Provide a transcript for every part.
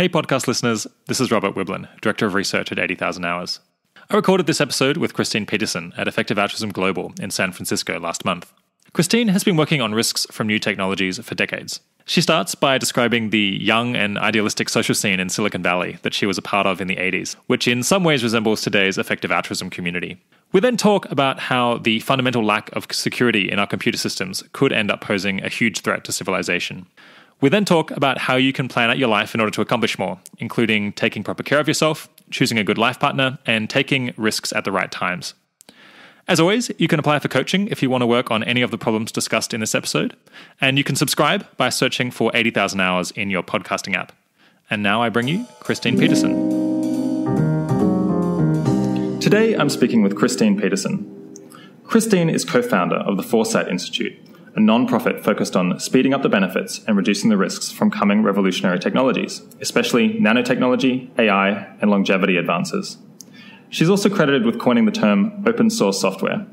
Hey, podcast listeners, this is Robert Wiblin, Director of Research at 80,000 Hours. I recorded this episode with Christine Peterson at Effective Altruism Global in San Francisco last month. Christine has been working on risks from new technologies for decades. She starts by describing the young and idealistic social scene in Silicon Valley that she was a part of in the 80s, which in some ways resembles today's effective altruism community. We then talk about how the fundamental lack of security in our computer systems could end up posing a huge threat to civilization. We then talk about how you can plan out your life in order to accomplish more, including taking proper care of yourself, choosing a good life partner, and taking risks at the right times. As always, you can apply for coaching if you want to work on any of the problems discussed in this episode, and you can subscribe by searching for 80,000 hours in your podcasting app. And now I bring you Christine Peterson. Today I'm speaking with Christine Peterson. Christine is co founder of the Foresight Institute, a non-profit focused on speeding up the benefits and reducing the risks from coming revolutionary technologies, especially nanotechnology, AI, and longevity advances. She's also credited with coining the term open source software.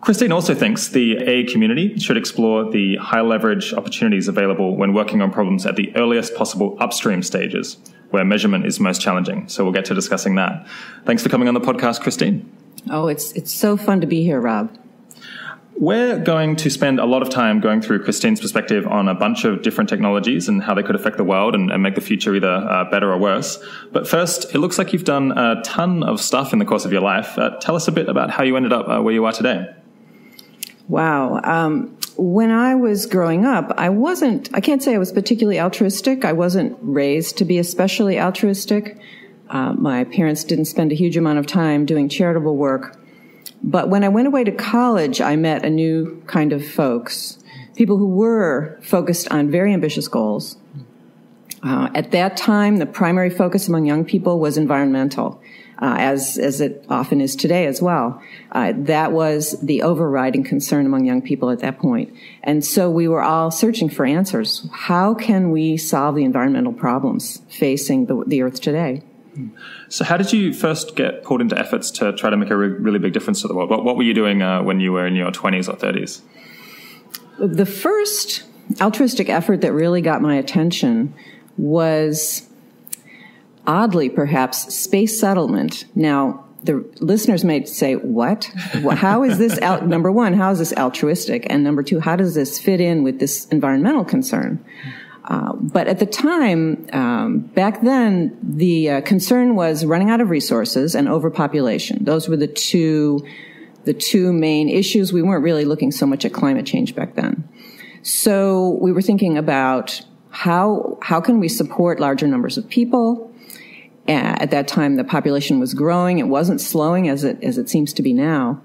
Christine also thinks the AI community should explore the high leverage opportunities available when working on problems at the earliest possible upstream stages, where measurement is most challenging. So we'll get to discussing that. Thanks for coming on the podcast, Christine. Oh, it's it's so fun to be here, Rob. We're going to spend a lot of time going through Christine's perspective on a bunch of different technologies and how they could affect the world and, and make the future either uh, better or worse. But first, it looks like you've done a ton of stuff in the course of your life. Uh, tell us a bit about how you ended up uh, where you are today. Wow. Um, when I was growing up, I wasn't, I can't say I was particularly altruistic. I wasn't raised to be especially altruistic. Uh, my parents didn't spend a huge amount of time doing charitable work. But when I went away to college, I met a new kind of folks, people who were focused on very ambitious goals. Uh, at that time, the primary focus among young people was environmental, uh, as as it often is today as well. Uh, that was the overriding concern among young people at that point, and so we were all searching for answers. How can we solve the environmental problems facing the, the Earth today? So, how did you first get pulled into efforts to try to make a re- really big difference to the world? What, what were you doing uh, when you were in your 20s or 30s? The first altruistic effort that really got my attention was, oddly perhaps, space settlement. Now, the listeners may say, "What? How is this? Al- number one, how is this altruistic? And number two, how does this fit in with this environmental concern?" Uh, but at the time, um, back then, the uh, concern was running out of resources and overpopulation. Those were the two, the two main issues. We weren't really looking so much at climate change back then. So we were thinking about how how can we support larger numbers of people. At that time, the population was growing; it wasn't slowing as it as it seems to be now.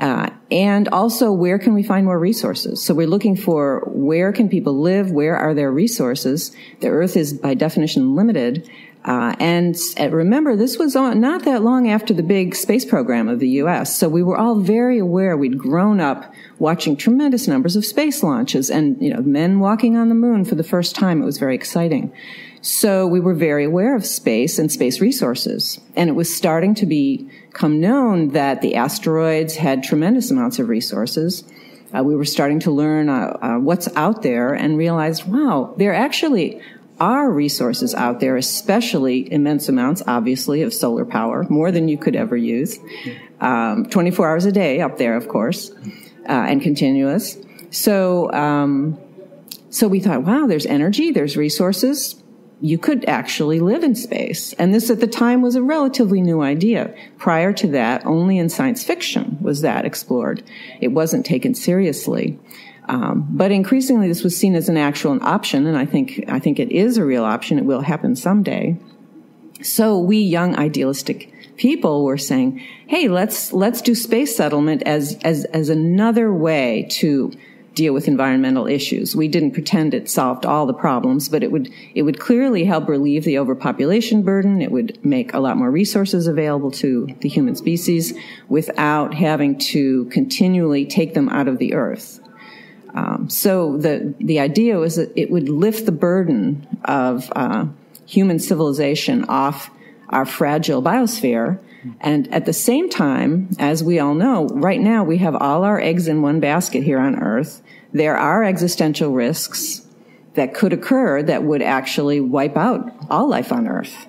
Uh, and also, where can we find more resources? So we're looking for where can people live? Where are their resources? The Earth is by definition limited. Uh, and uh, remember, this was on, not that long after the big space program of the U.S. So we were all very aware. We'd grown up watching tremendous numbers of space launches, and you know, men walking on the moon for the first time. It was very exciting. So we were very aware of space and space resources. And it was starting to become known that the asteroids had tremendous amounts of resources. Uh, we were starting to learn uh, uh, what's out there and realized, wow, there actually are resources out there, especially immense amounts, obviously, of solar power, more than you could ever use. Um, 24 hours a day up there, of course, uh, and continuous. So, um, so we thought, wow, there's energy, there's resources you could actually live in space. And this at the time was a relatively new idea. Prior to that, only in science fiction was that explored. It wasn't taken seriously. Um, but increasingly, this was seen as an actual option, and I think I think it is a real option. It will happen someday. So we young idealistic people were saying, "Hey, let's let's do space settlement as as as another way to deal with environmental issues. We didn't pretend it solved all the problems, but it would it would clearly help relieve the overpopulation burden. It would make a lot more resources available to the human species without having to continually take them out of the earth. Um, so the the idea was that it would lift the burden of uh, human civilization off our fragile biosphere and at the same time, as we all know, right now we have all our eggs in one basket here on Earth. There are existential risks that could occur that would actually wipe out all life on Earth.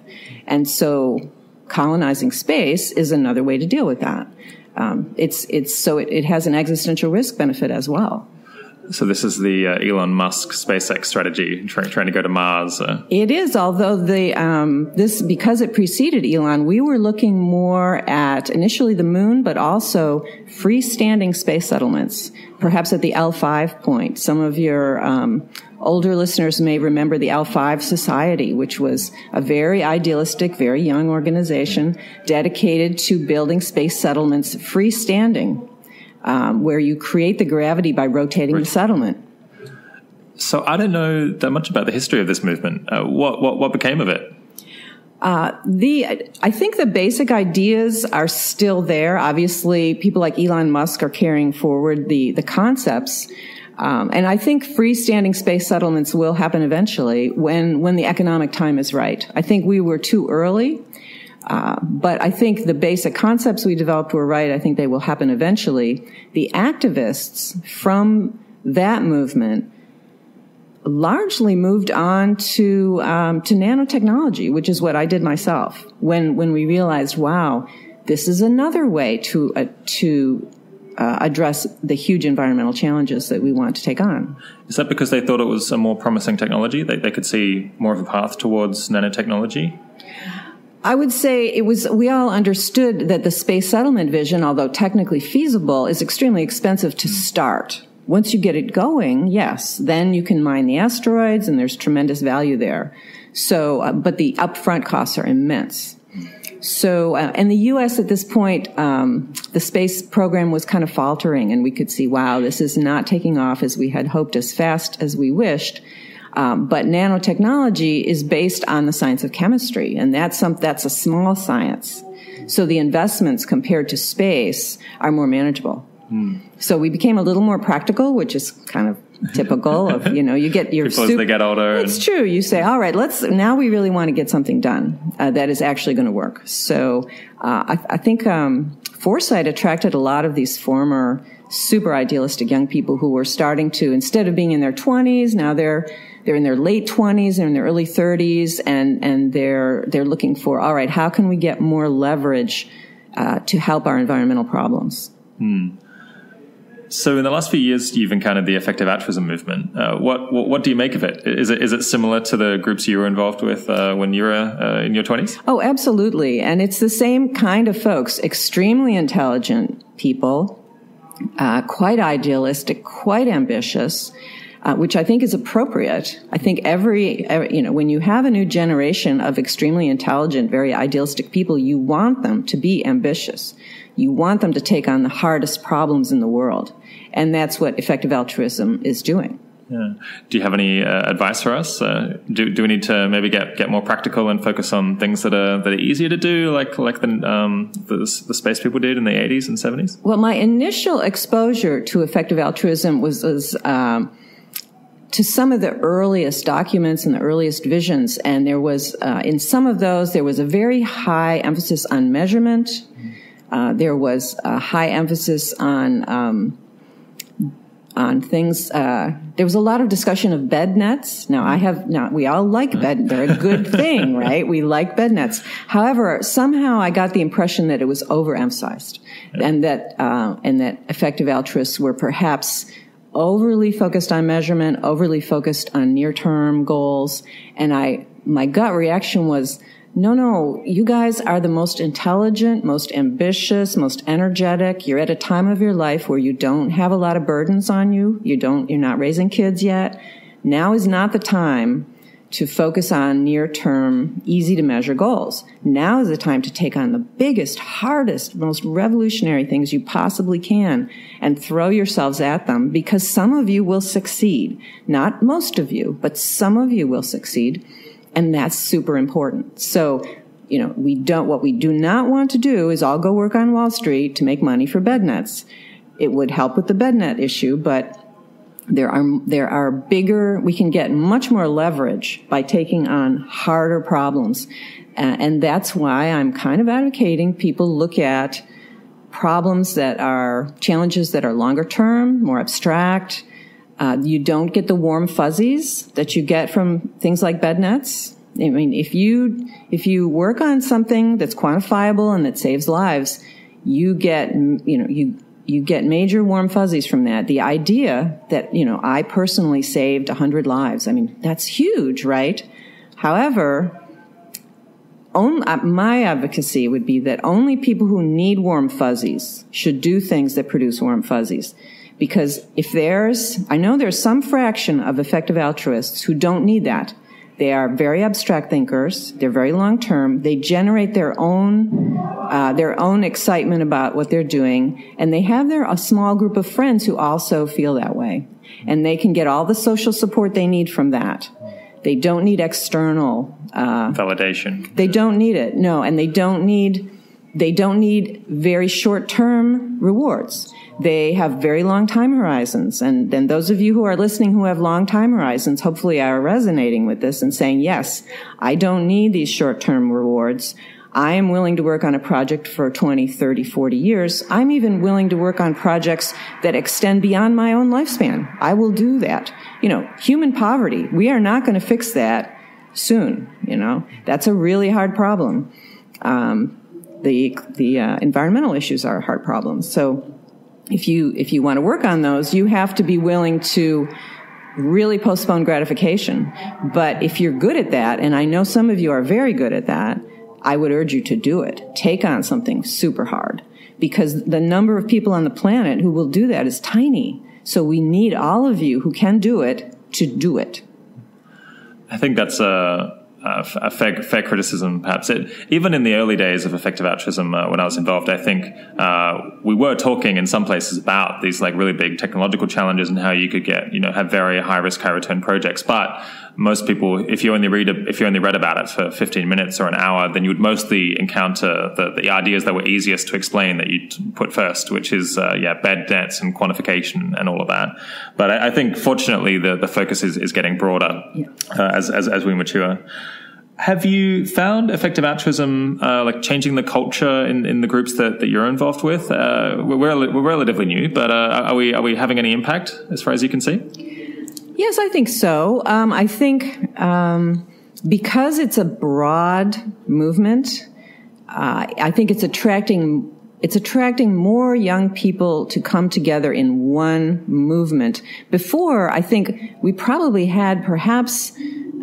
And so colonizing space is another way to deal with that. Um, it's, it's, so it, it has an existential risk benefit as well. So this is the uh, Elon Musk SpaceX strategy, try, trying to go to Mars. Uh. It is, although the um, this because it preceded Elon, we were looking more at initially the moon, but also freestanding space settlements, perhaps at the L5 point. Some of your um, older listeners may remember the L5 Society, which was a very idealistic, very young organization dedicated to building space settlements freestanding um, where you create the gravity by rotating right. the settlement. So I don't know that much about the history of this movement. Uh, what, what, what became of it? Uh, the I think the basic ideas are still there. Obviously, people like Elon Musk are carrying forward the the concepts, um, and I think freestanding space settlements will happen eventually when when the economic time is right. I think we were too early uh, but I think the basic concepts we developed were right. I think they will happen eventually. The activists from that movement largely moved on to um, to nanotechnology, which is what I did myself when when we realized, wow, this is another way to uh, to uh, address the huge environmental challenges that we want to take on. Is that because they thought it was a more promising technology? They, they could see more of a path towards nanotechnology? I would say it was, we all understood that the space settlement vision, although technically feasible, is extremely expensive to start. Once you get it going, yes, then you can mine the asteroids and there's tremendous value there. So, uh, but the upfront costs are immense. So, uh, in the U.S. at this point, um, the space program was kind of faltering, and we could see, wow, this is not taking off as we had hoped as fast as we wished. Um, but nanotechnology is based on the science of chemistry, and that's some, that's a small science. So the investments compared to space are more manageable. Mm. So we became a little more practical, which is kind of typical of you know you get your people they get older. It's and... true. You say, all right, let's now we really want to get something done uh, that is actually going to work. So uh, I, I, think um, Foresight attracted a lot of these former super idealistic young people who were starting to instead of being in their twenties now they're they're in their late 20s, they're in their early 30s, and, and they're, they're looking for, all right, how can we get more leverage uh, to help our environmental problems? Hmm. So, in the last few years, you've encountered the effective altruism movement. Uh, what, what, what do you make of it? Is it is it similar to the groups you were involved with uh, when you were uh, in your twenties? Oh, absolutely, and it's the same kind of folks. Extremely intelligent people, uh, quite idealistic, quite ambitious, uh, which I think is appropriate. I think every, every, you know, when you have a new generation of extremely intelligent, very idealistic people, you want them to be ambitious. You want them to take on the hardest problems in the world. And that's what effective altruism is doing. Yeah. Do you have any uh, advice for us? Uh, do, do we need to maybe get, get more practical and focus on things that are that are easier to do, like like the, um, the, the space people did in the eighties and seventies? Well, my initial exposure to effective altruism was, was um, to some of the earliest documents and the earliest visions. And there was, uh, in some of those, there was a very high emphasis on measurement. Uh, there was a high emphasis on, um, on things. Uh, there was a lot of discussion of bed nets. Now, I have not. We all like bed. They're a good thing, right? We like bed nets. However, somehow I got the impression that it was overemphasized, and that uh, and that effective altruists were perhaps overly focused on measurement, overly focused on near term goals. And I, my gut reaction was, no, no, you guys are the most intelligent, most ambitious, most energetic. You're at a time of your life where you don't have a lot of burdens on you. You don't, you're not raising kids yet. Now is not the time to focus on near term, easy to measure goals. Now is the time to take on the biggest, hardest, most revolutionary things you possibly can and throw yourselves at them because some of you will succeed. Not most of you, but some of you will succeed. And that's super important. So, you know, we don't, what we do not want to do is all go work on Wall Street to make money for bed nets. It would help with the bed net issue, but there are there are bigger we can get much more leverage by taking on harder problems uh, and that's why i'm kind of advocating people look at problems that are challenges that are longer term more abstract Uh, you don't get the warm fuzzies that you get from things like bed nets. I mean, if you if you work on something that's quantifiable and that saves lives, you get you know you you get major warm fuzzies from that. The idea that you know I personally saved hundred lives. I mean, that's huge, right? However, only, uh, my advocacy would be that only people who need warm fuzzies should do things that produce warm fuzzies. Because if there's, I know there's some fraction of effective altruists who don't need that. They are very abstract thinkers. They're very long term. They generate their own, uh, their own excitement about what they're doing, and they have their a small group of friends who also feel that way, and they can get all the social support they need from that. They don't need external uh, validation. They don't need it. No, and they don't need they don't need very short term rewards. They have very long time horizons. And then those of you who are listening who have long time horizons hopefully are resonating with this and saying, yes, I don't need these short term rewards. I am willing to work on a project for 20, 30, 40 years. I'm even willing to work on projects that extend beyond my own lifespan. I will do that. You know, human poverty, we are not going to fix that soon. You know, that's a really hard problem. Um, the the uh, environmental issues are a hard problem. So if you if you want to work on those, you have to be willing to really postpone gratification. But if you're good at that, and I know some of you are very good at that, I would urge you to do it. Take on something super hard because the number of people on the planet who will do that is tiny. So we need all of you who can do it to do it. I think that's a uh, a fair, fair, criticism, perhaps. It, even in the early days of effective altruism, uh, when I was involved, I think uh, we were talking in some places about these like really big technological challenges and how you could get, you know, have very high risk, high return projects. But most people, if you only read if you only read about it for 15 minutes or an hour, then you would mostly encounter the, the ideas that were easiest to explain that you put first, which is uh, yeah, bed nets and quantification and all of that. But I, I think fortunately the, the focus is, is getting broader yeah. uh, as, as as we mature. Have you found effective altruism uh, like changing the culture in, in the groups that, that you're involved with? Uh, we're, we're relatively new, but uh, are we are we having any impact as far as you can see? Yes, I think so. Um, I think um, because it's a broad movement, uh, I think it's attracting it's attracting more young people to come together in one movement. Before, I think we probably had perhaps.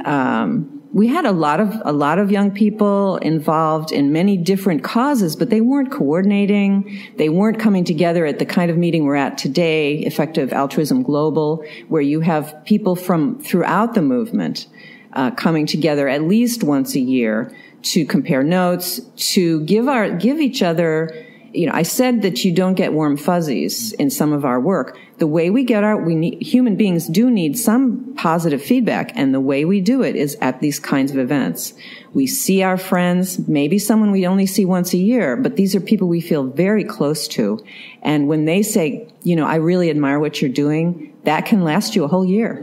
Um, we had a lot of a lot of young people involved in many different causes, but they weren't coordinating. They weren't coming together at the kind of meeting we're at today, Effective Altruism Global, where you have people from throughout the movement uh, coming together at least once a year to compare notes, to give our give each other you know, I said that you don't get warm fuzzies in some of our work. The way we get our, we need, human beings do need some positive feedback, and the way we do it is at these kinds of events. We see our friends, maybe someone we only see once a year, but these are people we feel very close to. And when they say, you know, I really admire what you're doing, that can last you a whole year.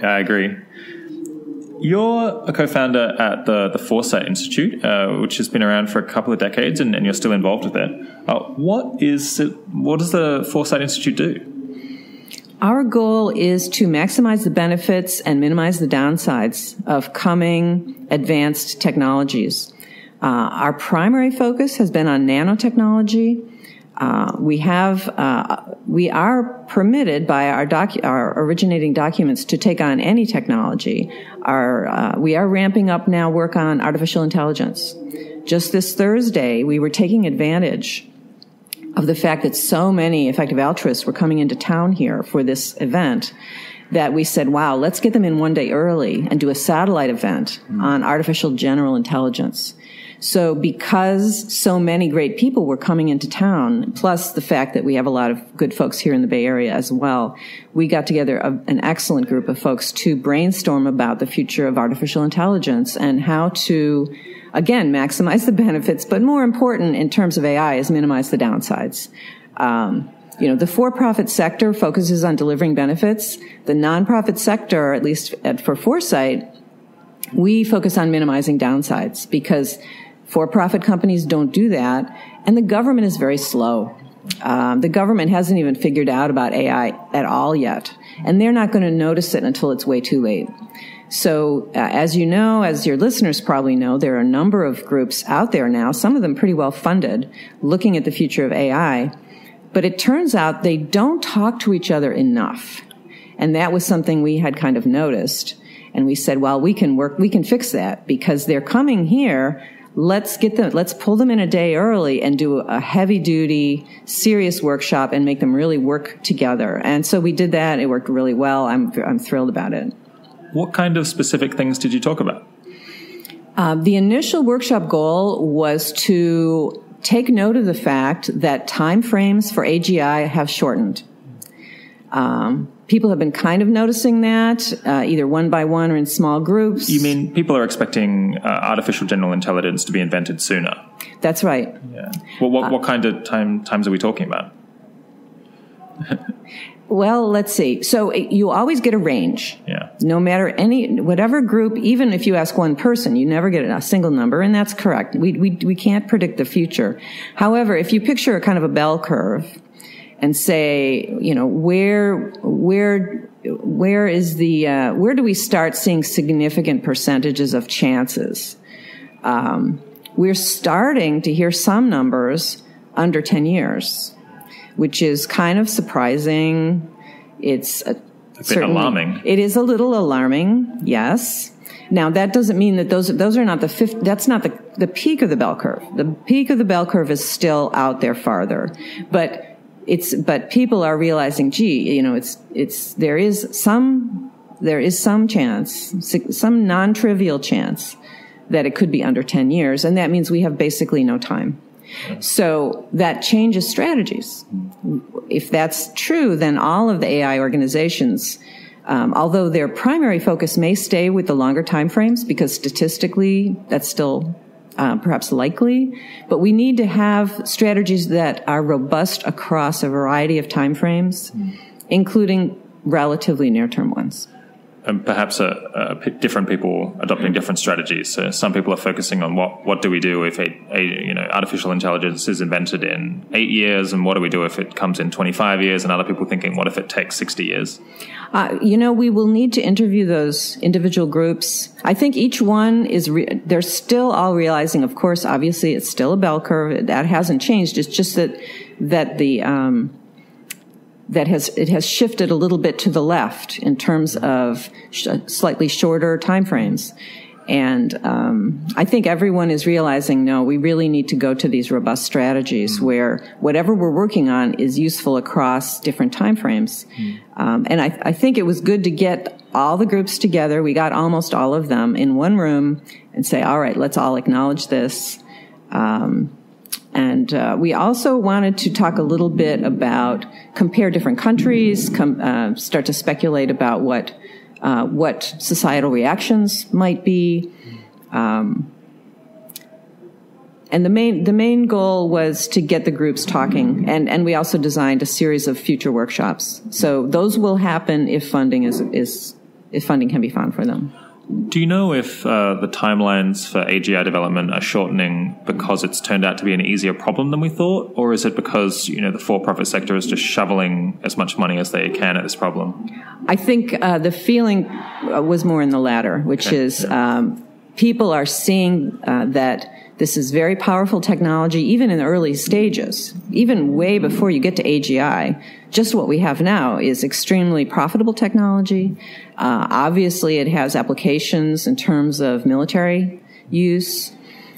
Yeah, I agree. You're a co-founder at the, the Foresight Institute, uh, which has been around for a couple of decades, and, and you're still involved with it. Uh, what is it, what does the Foresight Institute do? Our goal is to maximize the benefits and minimize the downsides of coming advanced technologies. Uh, our primary focus has been on nanotechnology, uh, we have uh, we are permitted by our docu- our originating documents to take on any technology. Our uh, we are ramping up now work on artificial intelligence. Just this Thursday, we were taking advantage of the fact that so many effective altruists were coming into town here for this event that we said, wow, let's get them in one day early and do a satellite event on artificial general intelligence. So because so many great people were coming into town, plus the fact that we have a lot of good folks here in the Bay Area as well, we got together a, an excellent group of folks to brainstorm about the future of artificial intelligence and how to, again, maximize the benefits, but more important in terms of AI is minimize the downsides. Um, you know, the for-profit sector focuses on delivering benefits. The nonprofit sector, at least at, for Foresight, we focus on minimizing downsides because for profit companies don't do that, and the government is very slow. Um, the government hasn't even figured out about AI at all yet, and they're not going to notice it until it's way too late. So, uh, as you know, as your listeners probably know, there are a number of groups out there now, some of them pretty well funded, looking at the future of AI. But it turns out they don't talk to each other enough. And that was something we had kind of noticed. And we said, well, we can work, we can fix that because they're coming here. Let's get them, let's pull them in a day early and do a heavy duty, serious workshop and make them really work together. And so we did that. It worked really well. I'm, I'm thrilled about it. What kind of specific things did you talk about? Uh, the initial workshop goal was to take note of the fact that time frames for AGI have shortened. Um, people have been kind of noticing that, uh, either one by one or in small groups. You mean people are expecting uh, artificial general intelligence to be invented sooner? That's right. Yeah. Well, what, what kind of time times are we talking about? Well, let's see. So you always get a range. Yeah. No matter any, whatever group, even if you ask one person, you never get a single number, and that's correct. We, we, we can't predict the future. However, if you picture a kind of a bell curve and say, you know, where, where, where is the, uh, where do we start seeing significant percentages of chances? Um, we're starting to hear some numbers under 10 years which is kind of surprising. It's a, a bit alarming. It is a little alarming, yes. Now that doesn't mean that those those are not the fifth. That's not the the peak of the bell curve. The peak of the bell curve is still out there farther, but it's but people are realizing, gee, you know, it's it's there is some there is some chance, some non-trivial chance that it could be under ten years, and that means we have basically no time. So that changes strategies. If that's true, then all of the AI organizations, um, although their primary focus may stay with the longer time frames, because statistically that's still uh, perhaps likely, but we need to have strategies that are robust across a variety of time frames, including relatively near-term ones. and perhaps a, a, different people adopting different strategies. So some people are focusing on what what do we do if a, a, you know artificial intelligence is invented in eight years, and what do we do if it comes in twenty five years? And other people thinking, what if it takes sixty years? Uh, you know, we will need to interview those individual groups. I think each one is re- they're still all realizing. Of course, obviously, it's still a bell curve that hasn't changed. It's just that that the um, that has it has shifted a little bit to the left in terms of sh- slightly shorter timeframes. And um, I think everyone is realizing, no, we really need to go to these robust strategies mm. where whatever we're working on is useful across different timeframes. Mm. Um, and I, I, think it was good to get all the groups together. We got almost all of them in one room and say, all right, let's all acknowledge this. Um, and uh, we also wanted to talk a little bit about compare different countries, com- uh, start to speculate about what uh, what societal reactions might be. Um, and the main the main goal was to get the groups talking, and and we also designed a series of future workshops. So those will happen if funding is is if funding can be found for them. Do you know if uh, the timelines for AGI development are shortening because it's turned out to be an easier problem than we thought, or is it because you know the for-profit sector is just shoveling as much money as they can at this problem? I think uh, the feeling uh, was more in the latter, which okay. is um, people are seeing uh, that this is very powerful technology, even in the early stages, even way before you get to AGI. Just what we have now is extremely profitable technology. Uh, obviously, it has applications in terms of military use.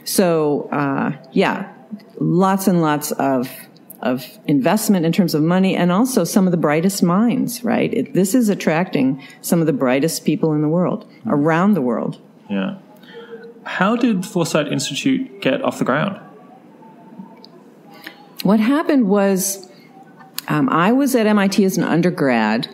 So, uh, yeah, lots and lots of of investment in terms of money and also some of the brightest minds, right? It, this is attracting some of the brightest people in the world, around the world. Yeah. How did Foresight Institute get off the ground? What happened was um, I was at MIT as an undergrad,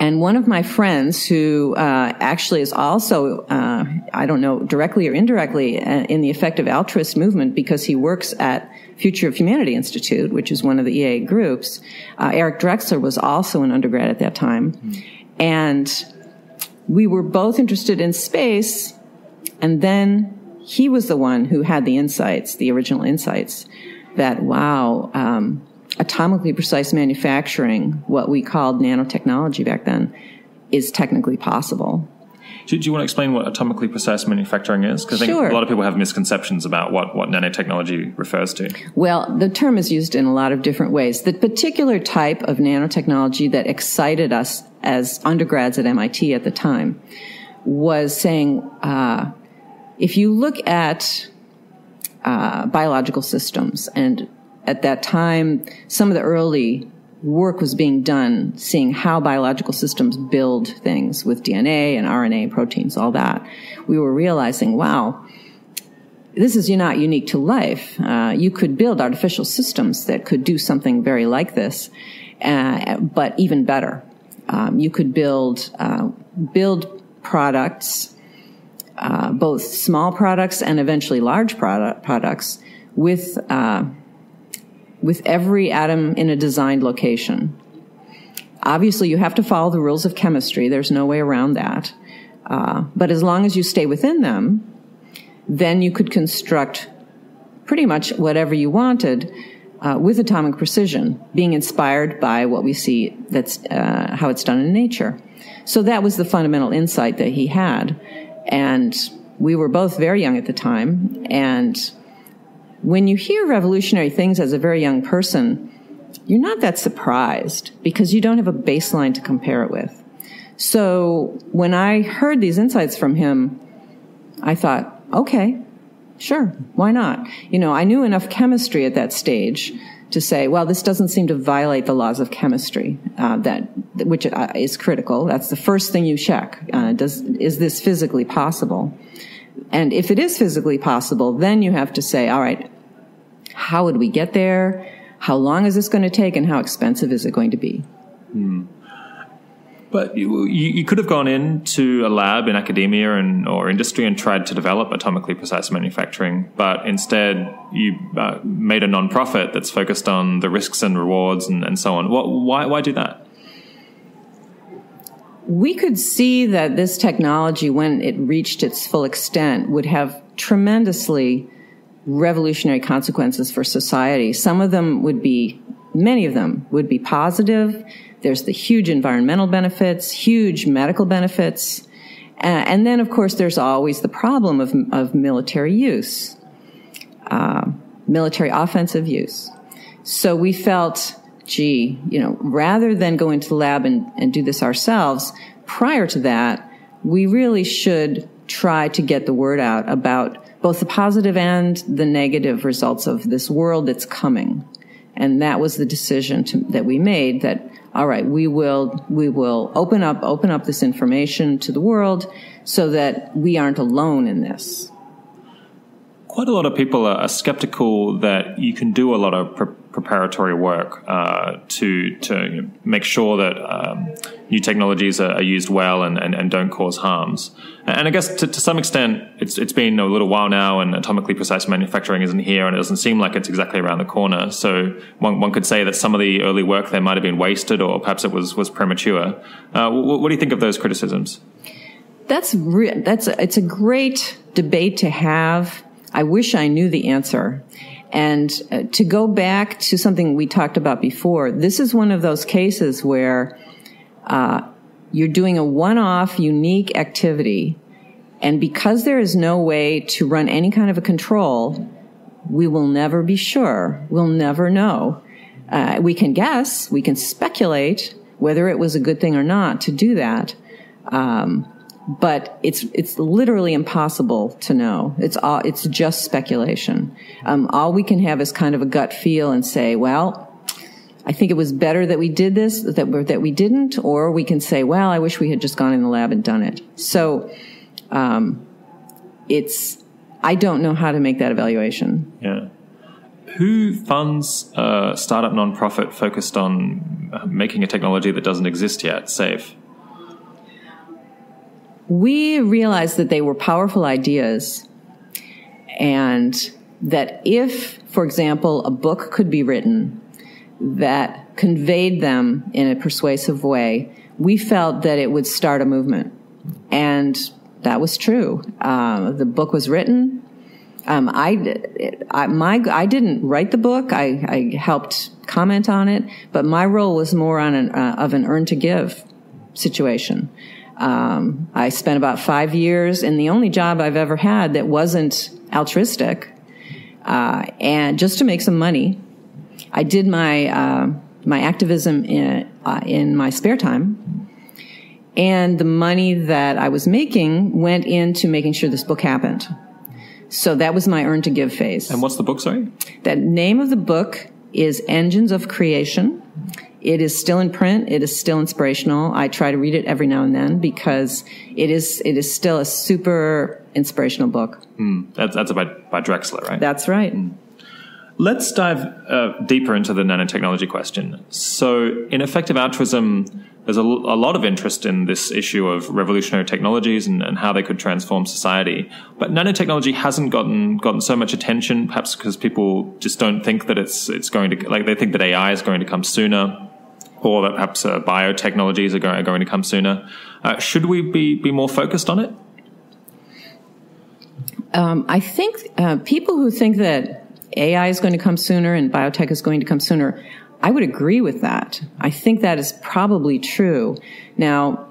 and one of my friends who uh, actually is also, uh, I don't know, directly or indirectly uh, in the effective altruist movement because he works at Future of Humanity Institute, which is one of the EA groups. Uh, Eric Drexler was also an undergrad at that time. Mm. And we were both interested in space, and then he was the one who had the insights, the original insights, that wow, um, atomically precise manufacturing, what we called nanotechnology back then, is technically possible. Do, do, you want to explain what atomically precise manufacturing is? Because I think sure. a lot of people have misconceptions about what, what nanotechnology refers to. Well, the term is used in a lot of different ways. The particular type of nanotechnology that excited us as undergrads at MIT at the time was saying uh, if you look at uh, biological systems, and at that time, some of the early work was being done seeing how biological systems build things with DNA and RNA, proteins, all that. We were realizing, wow, this is not unique to life. Uh, you could build artificial systems that could do something very like this, uh, but even better. Um, you could build uh, build products, uh, both small products and eventually large product, products, with uh, with every atom in a designed location. Obviously, you have to follow the rules of chemistry. There's no way around that. Uh, but as long as you stay within them, then you could construct pretty much whatever you wanted uh, with atomic precision, being inspired by what we see that's uh, how it's done in nature. So that was the fundamental insight that he had. And we were both very young at the time, and when you hear revolutionary things as a very young person, you're not that surprised because you don't have a baseline to compare it with. So when I heard these insights from him, I thought, okay, sure, why not? You know, I knew enough chemistry at that stage to say, well, this doesn't seem to violate the laws of chemistry, uh, that which uh, is critical. That's the first thing you check. Uh, does is this physically possible? And if it is physically possible, then you have to say, all right, how would we get there? How long is this going to take and how expensive is it going to be? Hmm. But you, you, could have gone into a lab in academia and or industry and tried to develop atomically precise manufacturing, but instead you uh, made a nonprofit that's focused on the risks and rewards and, and so on. What, why, why do that? We could see that this technology, when it reached its full extent, would have tremendously revolutionary consequences for society. Some of them would be, many of them would be positive. There's the huge environmental benefits, huge medical benefits. Uh, and then, of course, there's always the problem of, of military use, uh, military offensive use. So we felt, gee, you know, rather than go into the lab and, and do this ourselves, prior to that, we really should try to get the word out about both the positive and the negative results of this world that's coming. And that was the decision to, that we made that, all right, we will, we will open up, open up this information to the world so that we aren't alone in this quite a lot of people are, skeptical that you can do a lot of pre- preparatory work uh, to to make sure that um, new technologies are, are used well and, and, and, don't cause harms. And I guess to, to, some extent, it's it's been a little while now, and atomically precise manufacturing isn't here, and it doesn't seem like it's exactly around the corner. So one, one could say that some of the early work there might have been wasted, or perhaps it was was premature. Uh, what, what do you think of those criticisms? That's re- that's a, it's a great debate to have I wish I knew the answer. And uh, to go back to something we talked about before, this is one of those cases where uh, you're doing a one-off, unique activity, and because there is no way to run any kind of a control, we will never be sure. We'll never know. Uh, we can guess, we can speculate whether it was a good thing or not to do that. Um, but it's it's literally impossible to know. It's all it's just speculation. Um, all we can have is kind of a gut feel and say, well, I think it was better that we did this that we, that we didn't, or we can say, well, I wish we had just gone in the lab and done it. So, um, it's I don't know how to make that evaluation. Yeah. Who funds a startup nonprofit focused on making a technology that doesn't exist yet safe? We realized that they were powerful ideas and that if, for example, a book could be written that conveyed them in a persuasive way, we felt that it would start a movement. And that was true. Uh, the book was written. Um, I, I, my, I didn't write the book. I, I helped comment on it, but my role was more on an, uh, of an earn to give situation. Um, I spent about five years in the only job I've ever had that wasn't altruistic, uh, and just to make some money. I did my uh, my activism in uh, in my spare time, and the money that I was making went into making sure this book happened. So that was my earn to give phase. And what's the book? Sorry, the name of the book is Engines of Creation. It is still in print. It is still inspirational. I try to read it every now and then because it is it is still a super inspirational book. Mm, that's that's by by Drexler, right? That's right. Mm. Let's dive uh, deeper into the nanotechnology question. So, in effective altruism, there's a, a, lot of interest in this issue of revolutionary technologies and, and, how they could transform society. But nanotechnology hasn't gotten gotten so much attention, perhaps because people just don't think that it's it's going to like they think that AI is going to come sooner, or that perhaps uh, biotechnologies are going, are going to come sooner. Uh, should we be be more focused on it? Um, I think uh, people who think that AI is going to come sooner and biotech is going to come sooner. I would agree with that. I think that is probably true. Now,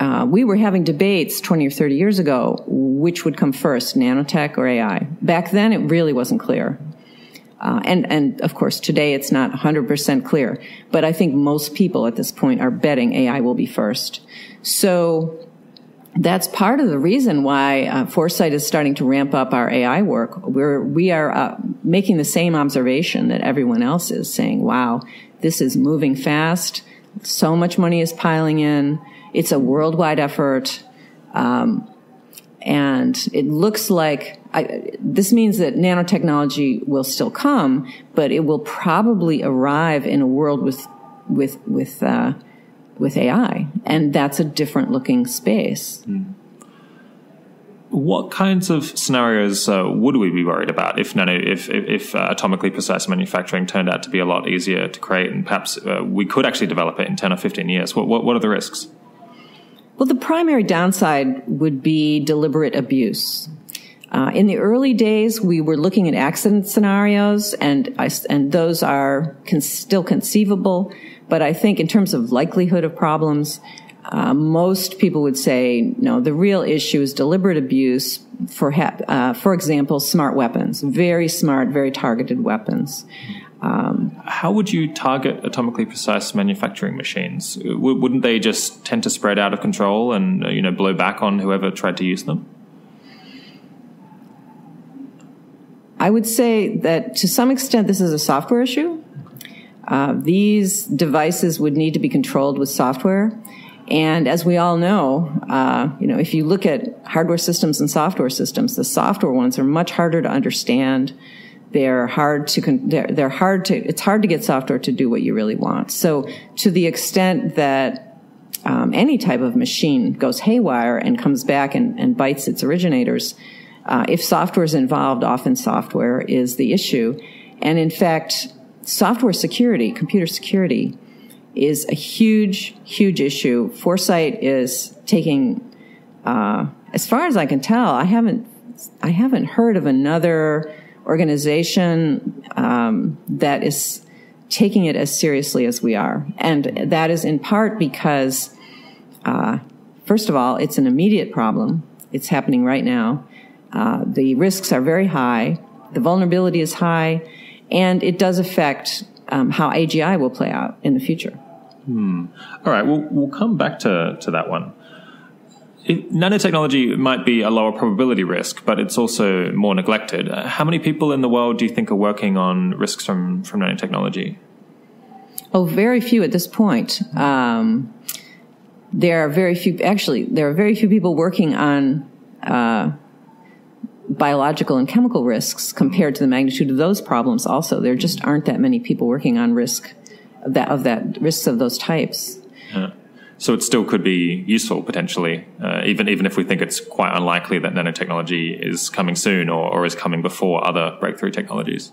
uh, we were having debates 20 or 30 years ago which would come first, nanotech or AI. Back then, it really wasn't clear. Uh, and, and of course, today it's not 100% clear. But I think most people at this point are betting AI will be first. So that's part of the reason why uh, Foresight is starting to ramp up our AI work. We're we are uh, making the same observation that everyone else is saying. Wow, this is moving fast. So much money is piling in. It's a worldwide effort, um, and it looks like I, this means that nanotechnology will still come, but it will probably arrive in a world with with with uh, with AI, and that's a different looking space. Mm. What kinds of scenarios uh, would we be worried about if nano, if if, if uh, atomically precise manufacturing turned out to be a lot easier to create, and perhaps uh, we could actually develop it in ten or fifteen years? What what, what are the risks? Well, the primary downside would be deliberate abuse. Uh, in the early days, we were looking at accident scenarios, and I, and those are con- still conceivable. But I think in terms of likelihood of problems, uh, most people would say no. The real issue is deliberate abuse. For uh, for example, smart weapons, very smart, very targeted weapons. Um, How would you target atomically precise manufacturing machines? W- wouldn't they just tend to spread out of control and uh, you know blow back on whoever tried to use them? I would say that to some extent this is a software issue. Uh, these devices would need to be controlled with software. And as we all know, uh, you know, if you look at hardware systems and software systems, the software ones are much harder to understand. They're hard to, con- they're, they're hard to, it's hard to get software to do what you really want. So to the extent that um, any type of machine goes haywire and comes back and, and bites its originators, uh, if software is involved, often software is the issue. And in fact, software security, computer security, is a huge, huge issue. Foresight is taking, uh, as far as I can tell, I haven't, I haven't heard of another organization um, that is taking it as seriously as we are, and that is in part because, uh, first of all, it's an immediate problem. It's happening right now. Uh, the risks are very high. The vulnerability is high and it does affect um, how AGI will play out in the future. Hmm. All right, we'll, we'll come back to, to that one. It, nanotechnology might be a lower probability risk, but it's also more neglected. Uh, how many people in the world do you think are working on risks from, from nanotechnology? Oh, very few at this point. Um, there are very few, actually, there are very few people working on uh, biological and chemical risks compared to the magnitude of those problems also there just aren't that many people working on risk of that of that risks of those types yeah. So it still could be useful potentially uh, even even if we think it's quite unlikely that nanotechnology is coming soon or, or is coming before other breakthrough technologies.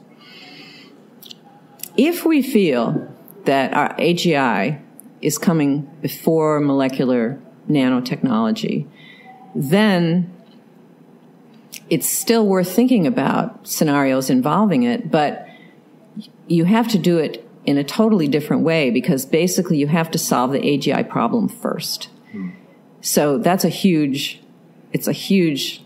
If we feel that our AGI is coming before molecular nanotechnology then it's still worth thinking about scenarios involving it, but you have to do it in a totally different way because basically you have to solve the AGI problem first. Hmm. So that's a huge, it's a huge,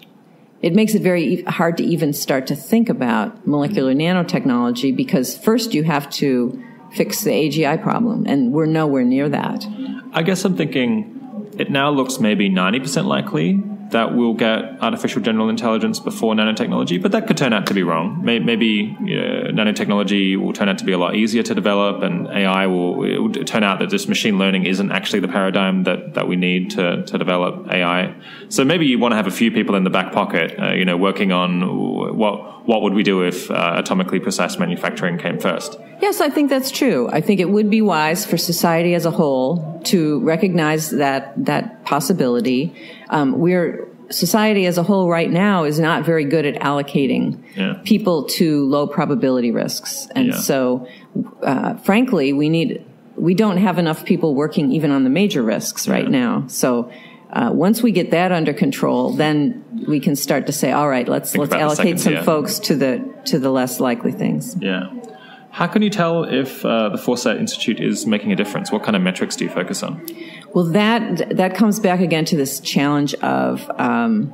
it makes it very hard to even start to think about molecular nanotechnology because first you have to fix the AGI problem, and we're nowhere near that. I guess I'm thinking it now looks maybe 90% likely that we'll get artificial general intelligence before nanotechnology, but that could turn out to be wrong. Maybe you know, nanotechnology will turn out to be a lot easier to develop, and AI will, will, turn out that this machine learning isn't actually the paradigm that, that we need to, to develop AI. So maybe you want to have a few people in the back pocket, uh, you know, working on what what would we do if uh, atomically precise manufacturing came first. Yes, I think that's true. I think it would be wise for society as a whole to recognize that that possibility. Um, we're society as a whole right now is not very good at allocating yeah. people to low probability risks, and yeah. so, uh, frankly, we need we don't have enough people working even on the major risks right yeah. now. So. Uh, once we get that under control, then we can start to say, all right, let's Think let's allocate some folks to the to the less likely things. Yeah. How can you tell if uh, the Foresight Institute is making a difference? What kind of metrics do you focus on? Well, that that comes back again to this challenge of um,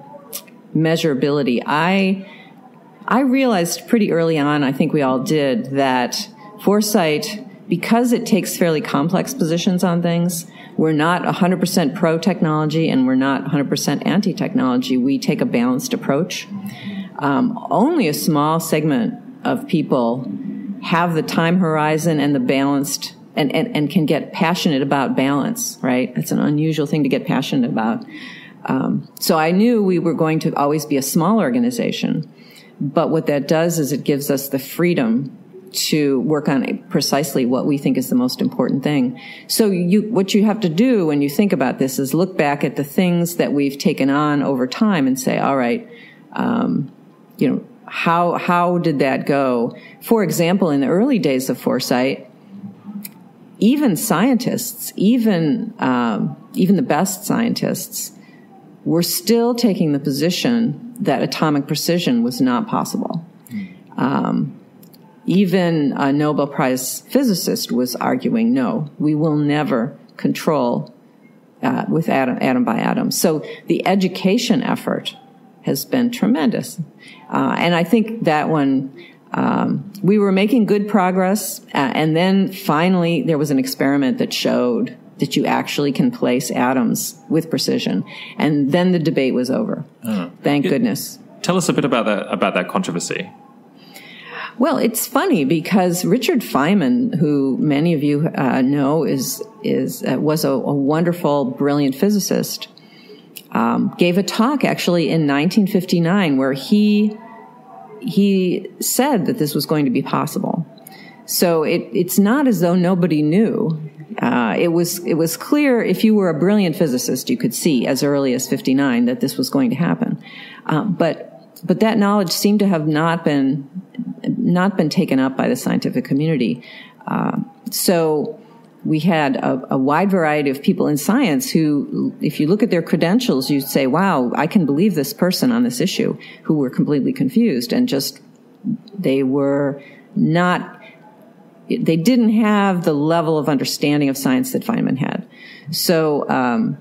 measurability. I I realized pretty early on, I think we all did, that Foresight, because it takes fairly complex positions on things, we're not 100% pro technology and we're not 100% anti technology. We take a balanced approach. Um, only a small segment of people have the time horizon and the balanced and, and, and can get passionate about balance, right? It's an unusual thing to get passionate about. Um, so I knew we were going to always be a small organization. But what that does is it gives us the freedom to work on precisely what we think is the most important thing. So you, what you have to do when you think about this is look back at the things that we've taken on over time and say, all right, um, you know, how how did that go? For example, in the early days of Foresight, even scientists, even um, even the best scientists, were still taking the position that atomic precision was not possible. Um, even a Nobel Prize physicist was arguing, no, we will never control uh, with atom, atom by atom. So the education effort has been tremendous. Uh, and I think that one, um, we were making good progress. Uh, and then finally, there was an experiment that showed that you actually can place atoms with precision. And then the debate was over. Uh, Thank it, goodness. Tell us a bit about that, about that controversy. Well, it's funny because Richard Feynman, who many of you uh, know, is is uh, was a, a, wonderful, brilliant physicist um, gave a talk actually in 1959 where he he said that this was going to be possible. So it, it's not as though nobody knew. Uh, it was it was clear if you were a brilliant physicist, you could see as early as 59 that this was going to happen. Uh, but but that knowledge seemed to have not been not been taken up by the scientific community. Uh, so we had a, a, wide variety of people in science who, if you look at their credentials, you'd say, wow, I can believe this person on this issue, who were completely confused and just, they were not, they didn't have the level of understanding of science that Feynman had. So, um,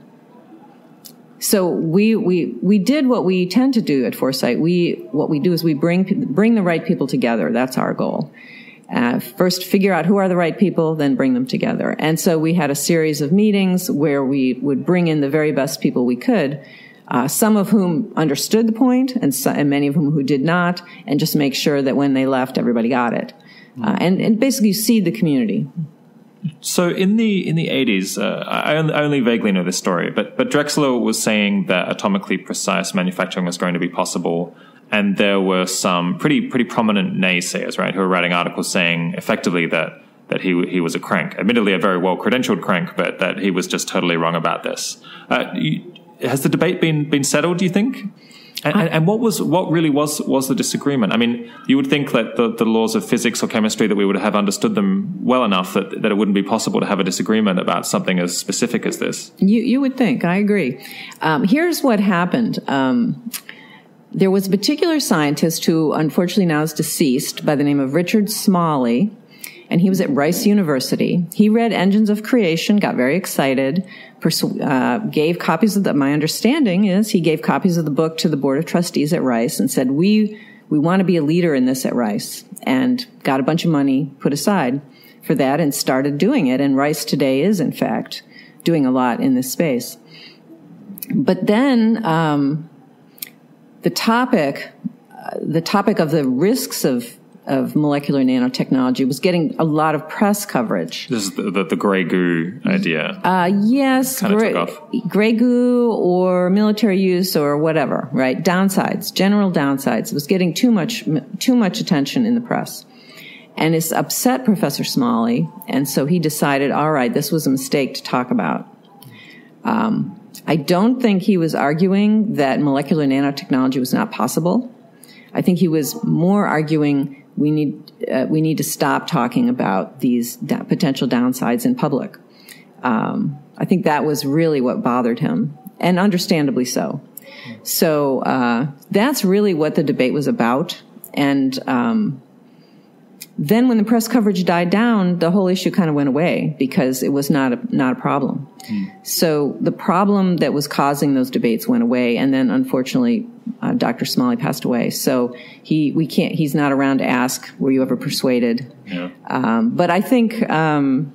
so we, we, we did what we tend to do at Foresight. We, what we do is we bring, bring the right people together. That's our goal. Uh, first figure out who are the right people, then bring them together. And so we had a series of meetings where we would bring in the very best people we could, uh, some of whom understood the point and, so, and, many of whom who did not, and just make sure that when they left, everybody got it. Uh, and, and, basically seed the community. So in the in the eighties, uh, I only, I only vaguely know this story, but but Drexler was saying that atomically precise manufacturing was going to be possible and there were some pretty pretty prominent naysayers, right, who were writing articles saying effectively that that he he was a crank, admittedly a very well credentialed crank, but that he was just totally wrong about this. Uh, you, has the debate been been settled? Do you think? And, and, and, what was what really was was the disagreement? I mean, you would think that the, the laws of physics or chemistry that we would have understood them well enough that, that it wouldn't be possible to have a disagreement about something as specific as this. You you would think. I agree. Um, here's what happened. Um, there was a particular scientist who unfortunately now is deceased by the name of Richard Smalley, and he was at Rice University. He read Engines of Creation, got very excited, uh, gave copies of the, my understanding is he gave copies of the book to the board of trustees at Rice and said, we, we want to be a leader in this at Rice and got a bunch of money put aside for that and started doing it. And Rice today is in fact doing a lot in this space. But then, um, the topic, uh, the topic of the risks of of molecular nanotechnology was getting a lot of press coverage. This is the, the, the gray goo idea. Uh, yes, gray, gray, goo or military use or whatever, right? Downsides, general downsides. It was getting too much, too much attention in the press. And it's upset Professor Smalley. And so he decided, all right, this was a mistake to talk about. Um, I don't think he was arguing that molecular nanotechnology was not possible. I think he was more arguing we need uh, we need to stop talking about these potential downsides in public. Um, I think that was really what bothered him, and understandably so. So uh, that's really what the debate was about, and um, then when the press coverage died down, the whole issue kind of went away because it was not a, not a problem. Mm. So the problem that was causing those debates went away, and then unfortunately, uh, Dr. Smalley passed away. So he we can't he's not around to ask were you ever persuaded. Yeah. Um, but I think um,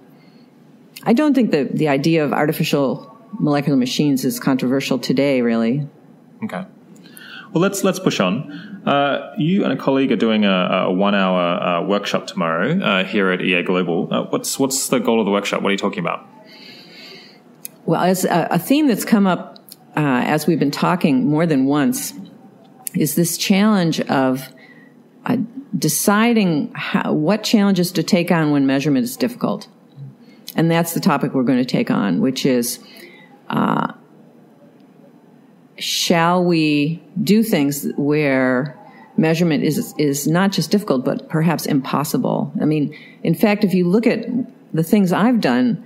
I don't think that the idea of artificial molecular machines is controversial today, really. Okay. Well, let's let's push on. Uh, you and a colleague are doing a, a one-hour uh, workshop tomorrow uh, here at EA Global. Uh, what's what's the goal of the workshop? What are you talking about? Well, as a, a theme that's come up uh, as we've been talking more than once is this challenge of uh, deciding how, what challenges to take on when measurement is difficult, and that's the topic we're going to take on, which is shall we do things where measurement is is not just difficult but perhaps impossible? I mean in fact if you look at the things i've done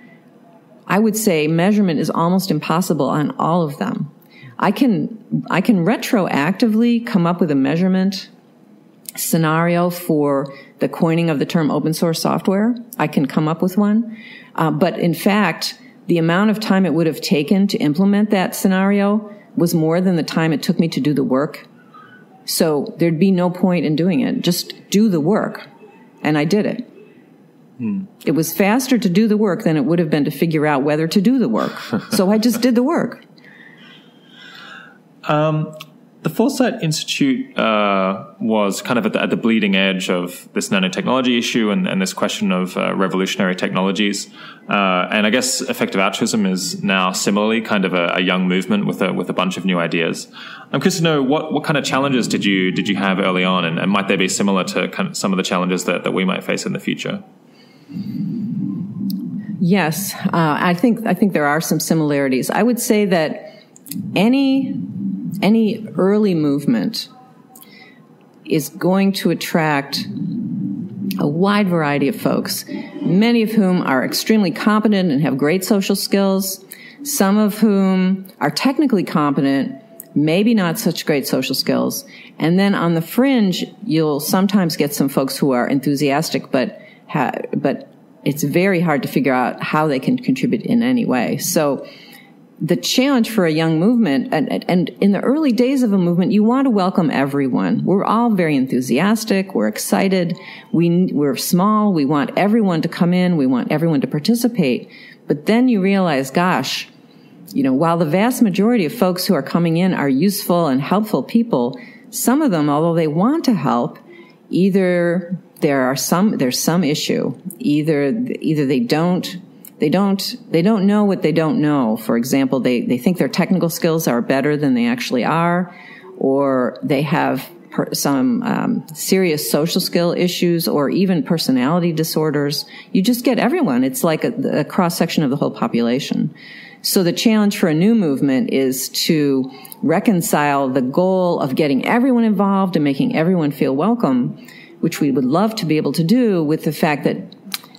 i would say measurement is almost impossible on all of them. I can i can retroactively come up with a measurement scenario for the coining of the term open source software. I can come up with one. Uh, but in fact the amount of time it would have taken to implement that scenario was more than the time it took me to do the work. So there'd be no point in doing it. Just do the work. And I did it. Hmm. It was faster to do the work than it would have been to figure out whether to do the work. so I just did the work. Um, the Foresight Institute uh, was kind of at the, at the, bleeding edge of this nanotechnology issue and, and this question of uh, revolutionary technologies. Uh, and I guess effective altruism is now similarly kind of a, a, young movement with a, with a bunch of new ideas. I'm curious to know what, what kind of challenges did you did you have early on, and, and might they be similar to kind of some of the challenges that, that we might face in the future? Yes, uh, I think I think there are some similarities. I would say that any any early movement is going to attract a wide variety of folks, many of whom are extremely competent and have great social skills, some of whom are technically competent, maybe not such great social skills. And then on the fringe, you'll sometimes get some folks who are enthusiastic, but but it's very hard to figure out how they can contribute in any way. So the challenge for a young movement, and, and, in the early days of a movement, you want to welcome everyone. We're all very enthusiastic. We're excited. We, we're small. We want everyone to come in. We want everyone to participate. But then you realize, gosh, you know, while the vast majority of folks who are coming in are useful and helpful people, some of them, although they want to help, either there are some, there's some issue. Either, either they don't they don't they don't know what they don't know. For example, they they think their technical skills are better than they actually are, or they have per, some um, serious social skill issues or even personality disorders. You just get everyone. It's like a, a cross section of the whole population. So the challenge for a new movement is to reconcile the goal of getting everyone involved and making everyone feel welcome, which we would love to be able to do with the fact that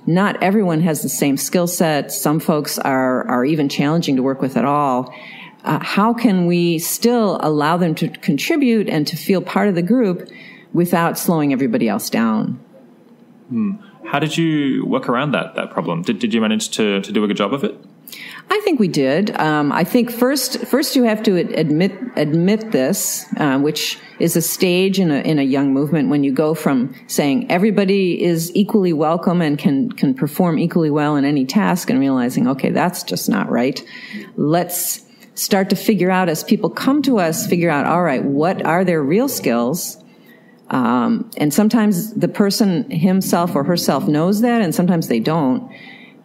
not everyone has the same skill set. Some folks are, are even challenging to work with at all. uh, how can we still allow them to contribute and to feel part of the group without slowing everybody else down? Hmm. How did you work around that that problem? Did, did you manage to, to do a good job of it? I think we did. Um, I think first, first you have to admit admit this, uh, which is a stage in a in a young movement when you go from saying everybody is equally welcome and can can perform equally well in any task, and realizing, okay, that's just not right. Let's start to figure out as people come to us, figure out, all right, what are their real skills? Um, and sometimes the person himself or herself knows that, and sometimes they don't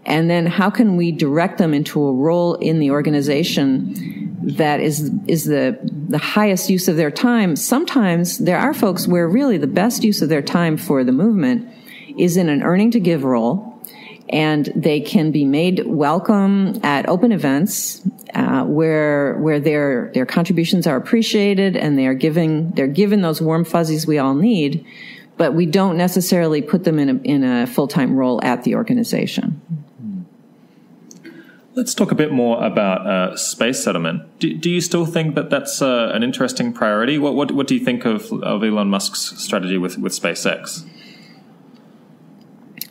and then how can we direct them into a role in the organization that is is the the highest use of their time? Sometimes there are folks where really the best use of their time for the movement is in an earning to give role and they can be made welcome at open events uh, where where their their contributions are appreciated and they are giving they're given those warm fuzzies we all need but we don't necessarily put them in a, in a full-time role at the organization Let's talk a bit more about uh, space settlement. Do, do, you still think that that's uh, an interesting priority? What, what, what do you think of, of Elon Musk's strategy with, with SpaceX?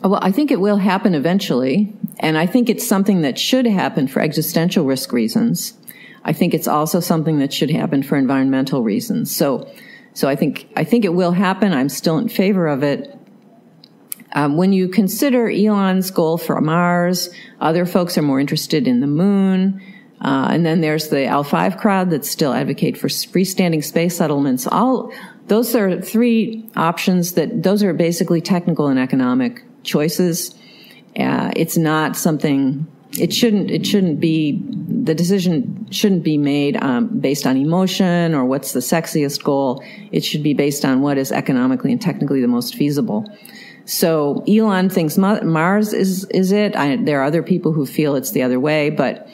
Well, I think it will happen eventually, and I think it's something that should happen for existential risk reasons. I think it's also something that should happen for environmental reasons. So, so I think I think it will happen. I'm still in favor of it. Um, when you consider Elon's goal for Mars, other folks are more interested in the moon. Uh, and then there's the L5 crowd that still advocate for freestanding space settlements. All those are three options that those are basically technical and economic choices. Uh, it's not something. It shouldn't. It shouldn't be. The decision shouldn't be made um, based on emotion or what's the sexiest goal. It should be based on what is economically and technically the most feasible. So Elon thinks Mars is is it. I, there are other people who feel it's the other way, but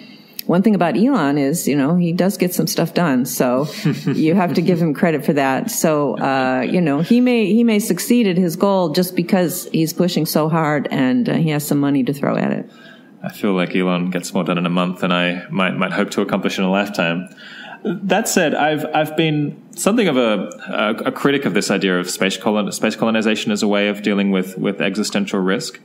one thing about Elon is, you know, he does get some stuff done. So you have to give him credit for that. So, uh, you know, he may, he may succeed at his goal just because he's pushing so hard and uh, he has some money to throw at it. I feel like Elon gets more done in a month than I might, might hope to accomplish in a lifetime. That said, I've I've been something of a, a, a critic of this idea of space colon, space colonization as a way of dealing with with existential risk.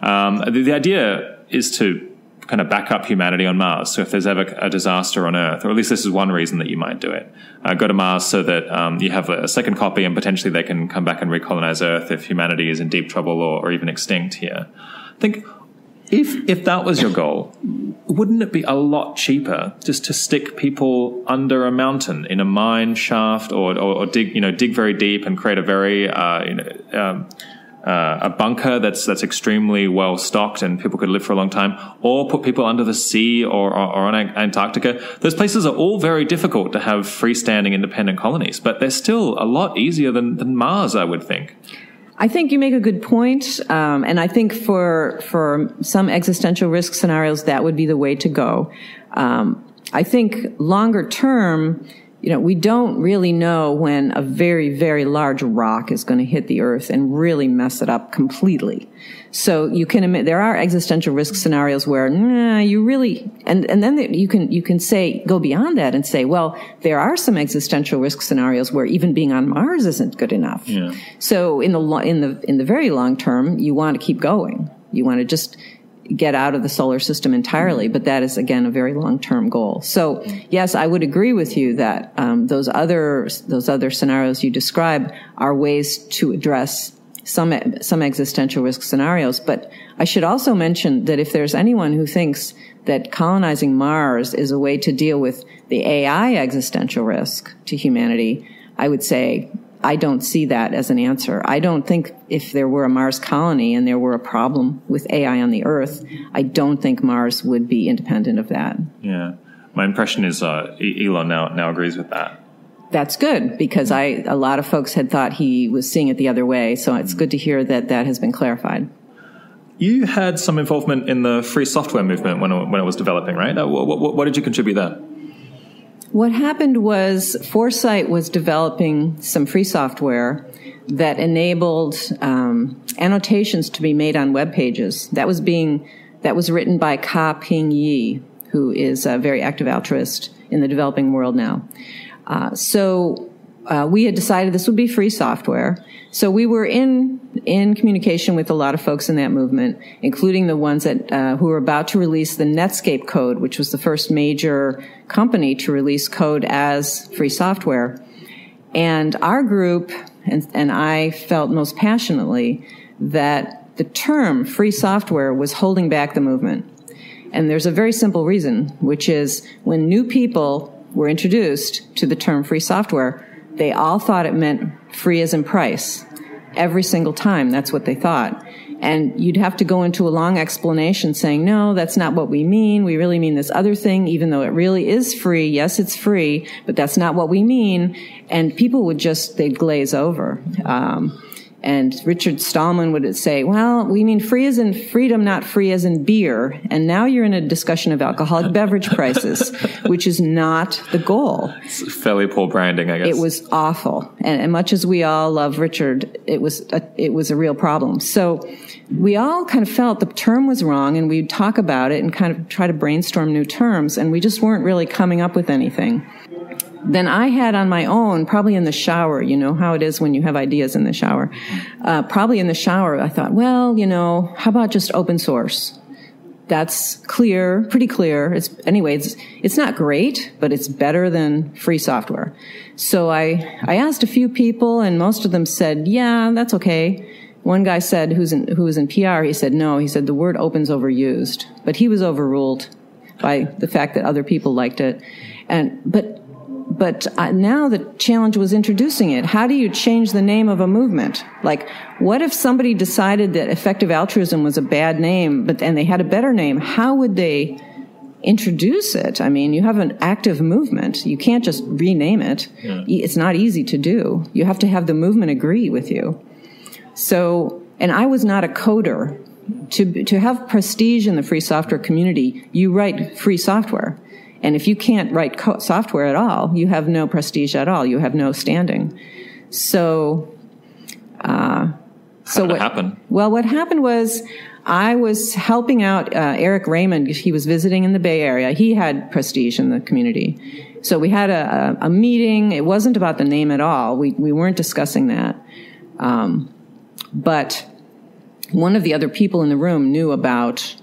Um, the, the, idea is to kind of back up humanity on Mars. So if there's ever a disaster on Earth, or at least this is one reason that you might do it, uh, go to Mars so that um, you have a second copy and potentially they can come back and recolonize Earth if humanity is in deep trouble or, or even extinct here. I think if if that was your goal, wouldn't it be a lot cheaper just to stick people under a mountain in a mine shaft, or or, or dig you know dig very deep and create a very uh, you know, um, uh, a bunker that's that's extremely well stocked and people could live for a long time, or put people under the sea or, or, or on Antarctica. Those places are all very difficult to have freestanding independent colonies, but they're still a lot easier than, than Mars, I would think. I think you make a good point, um, and I think for for some existential risk scenarios, that would be the way to go. Um, I think longer term, you know, we don't really know when a very, very large rock is going to hit the earth and really mess it up completely. So you can admit there are existential risk scenarios where nah, you really, and, and then you can, you can say, go beyond that and say, well, there are some existential risk scenarios where even being on Mars isn't good enough. Yeah. So in the, in the, in the very long term, you want to keep going. You want to just get out of the solar system entirely, but that is again a very long-term goal. So yes, I would agree with you that um, those other those other scenarios you describe are ways to address some some existential risk scenarios. But I should also mention that if there's anyone who thinks that colonizing Mars is a way to deal with the AI existential risk to humanity, I would say I don't see that as an answer. I don't think if there were a Mars colony and there were a problem with AI on the Earth, I don't think Mars would be independent of that. Yeah. My impression is uh, Elon now, now agrees with that. That's good because I a lot of folks had thought he was seeing it the other way. So it's good to hear that that has been clarified. You had some involvement in the free software movement when it, when it was developing, right? What, what, what did you contribute there? What happened was Foresight was developing some free software that enabled um, annotations to be made on web pages. That was being that was written by Ka Ping Yee, who is a very active altruist in the developing world now. Uh, so uh, we had decided this would be free software. So we were in in communication with a lot of folks in that movement, including the ones that uh, who were about to release the Netscape code, which was the first major company to release code as free software. And our group and, and I felt most passionately that the term free software was holding back the movement. And there's a very simple reason, which is when new people were introduced to the term free software, they all thought it meant free as in price. Every single time, that's what they thought. And you'd have to go into a long explanation saying, no, that's not what we mean. We really mean this other thing, even though it really is free. Yes, it's free, but that's not what we mean. And people would just, they'd glaze over. Um, and Richard Stallman would say, well, we mean free as in freedom, not free as in beer. And now you're in a discussion of alcoholic beverage prices, which is not the goal. It's fairly poor branding, I guess. It was awful. And, and much as we all love Richard, it was, a, it was a real problem. So we all kind of felt the term was wrong and we'd talk about it and kind of try to brainstorm new terms. And we just weren't really coming up with anything then I had on my own, probably in the shower, you know how it is when you have ideas in the shower. Uh, probably in the shower, I thought, well, you know, how about just open source? That's clear, pretty clear. It's anyway, it's it's not great, but it's better than free software. So I I asked a few people, and most of them said, yeah, that's okay. One guy said, who's in, who was in PR, he said, no, he said the word open's overused, but he was overruled by the fact that other people liked it. And, but but uh, now the challenge was introducing it. How do you change the name of a movement? Like, what if somebody decided that effective altruism was a bad name, but and they had a better name? How would they introduce it? I mean, you have an active movement. You can't just rename it. Yeah. It's not easy to do. You have to have the movement agree with you. So, and I was not a coder. To, to have prestige in the free software community, you write free software. And if you can't write co- software at all, you have no prestige at all. You have no standing. So, uh, so what happened? Well, what happened was I was helping out uh, Eric Raymond. He was visiting in the Bay Area. He had prestige in the community. So we had a, a, a meeting. It wasn't about the name at all. We, we weren't discussing that. Um, but one of the other people in the room knew about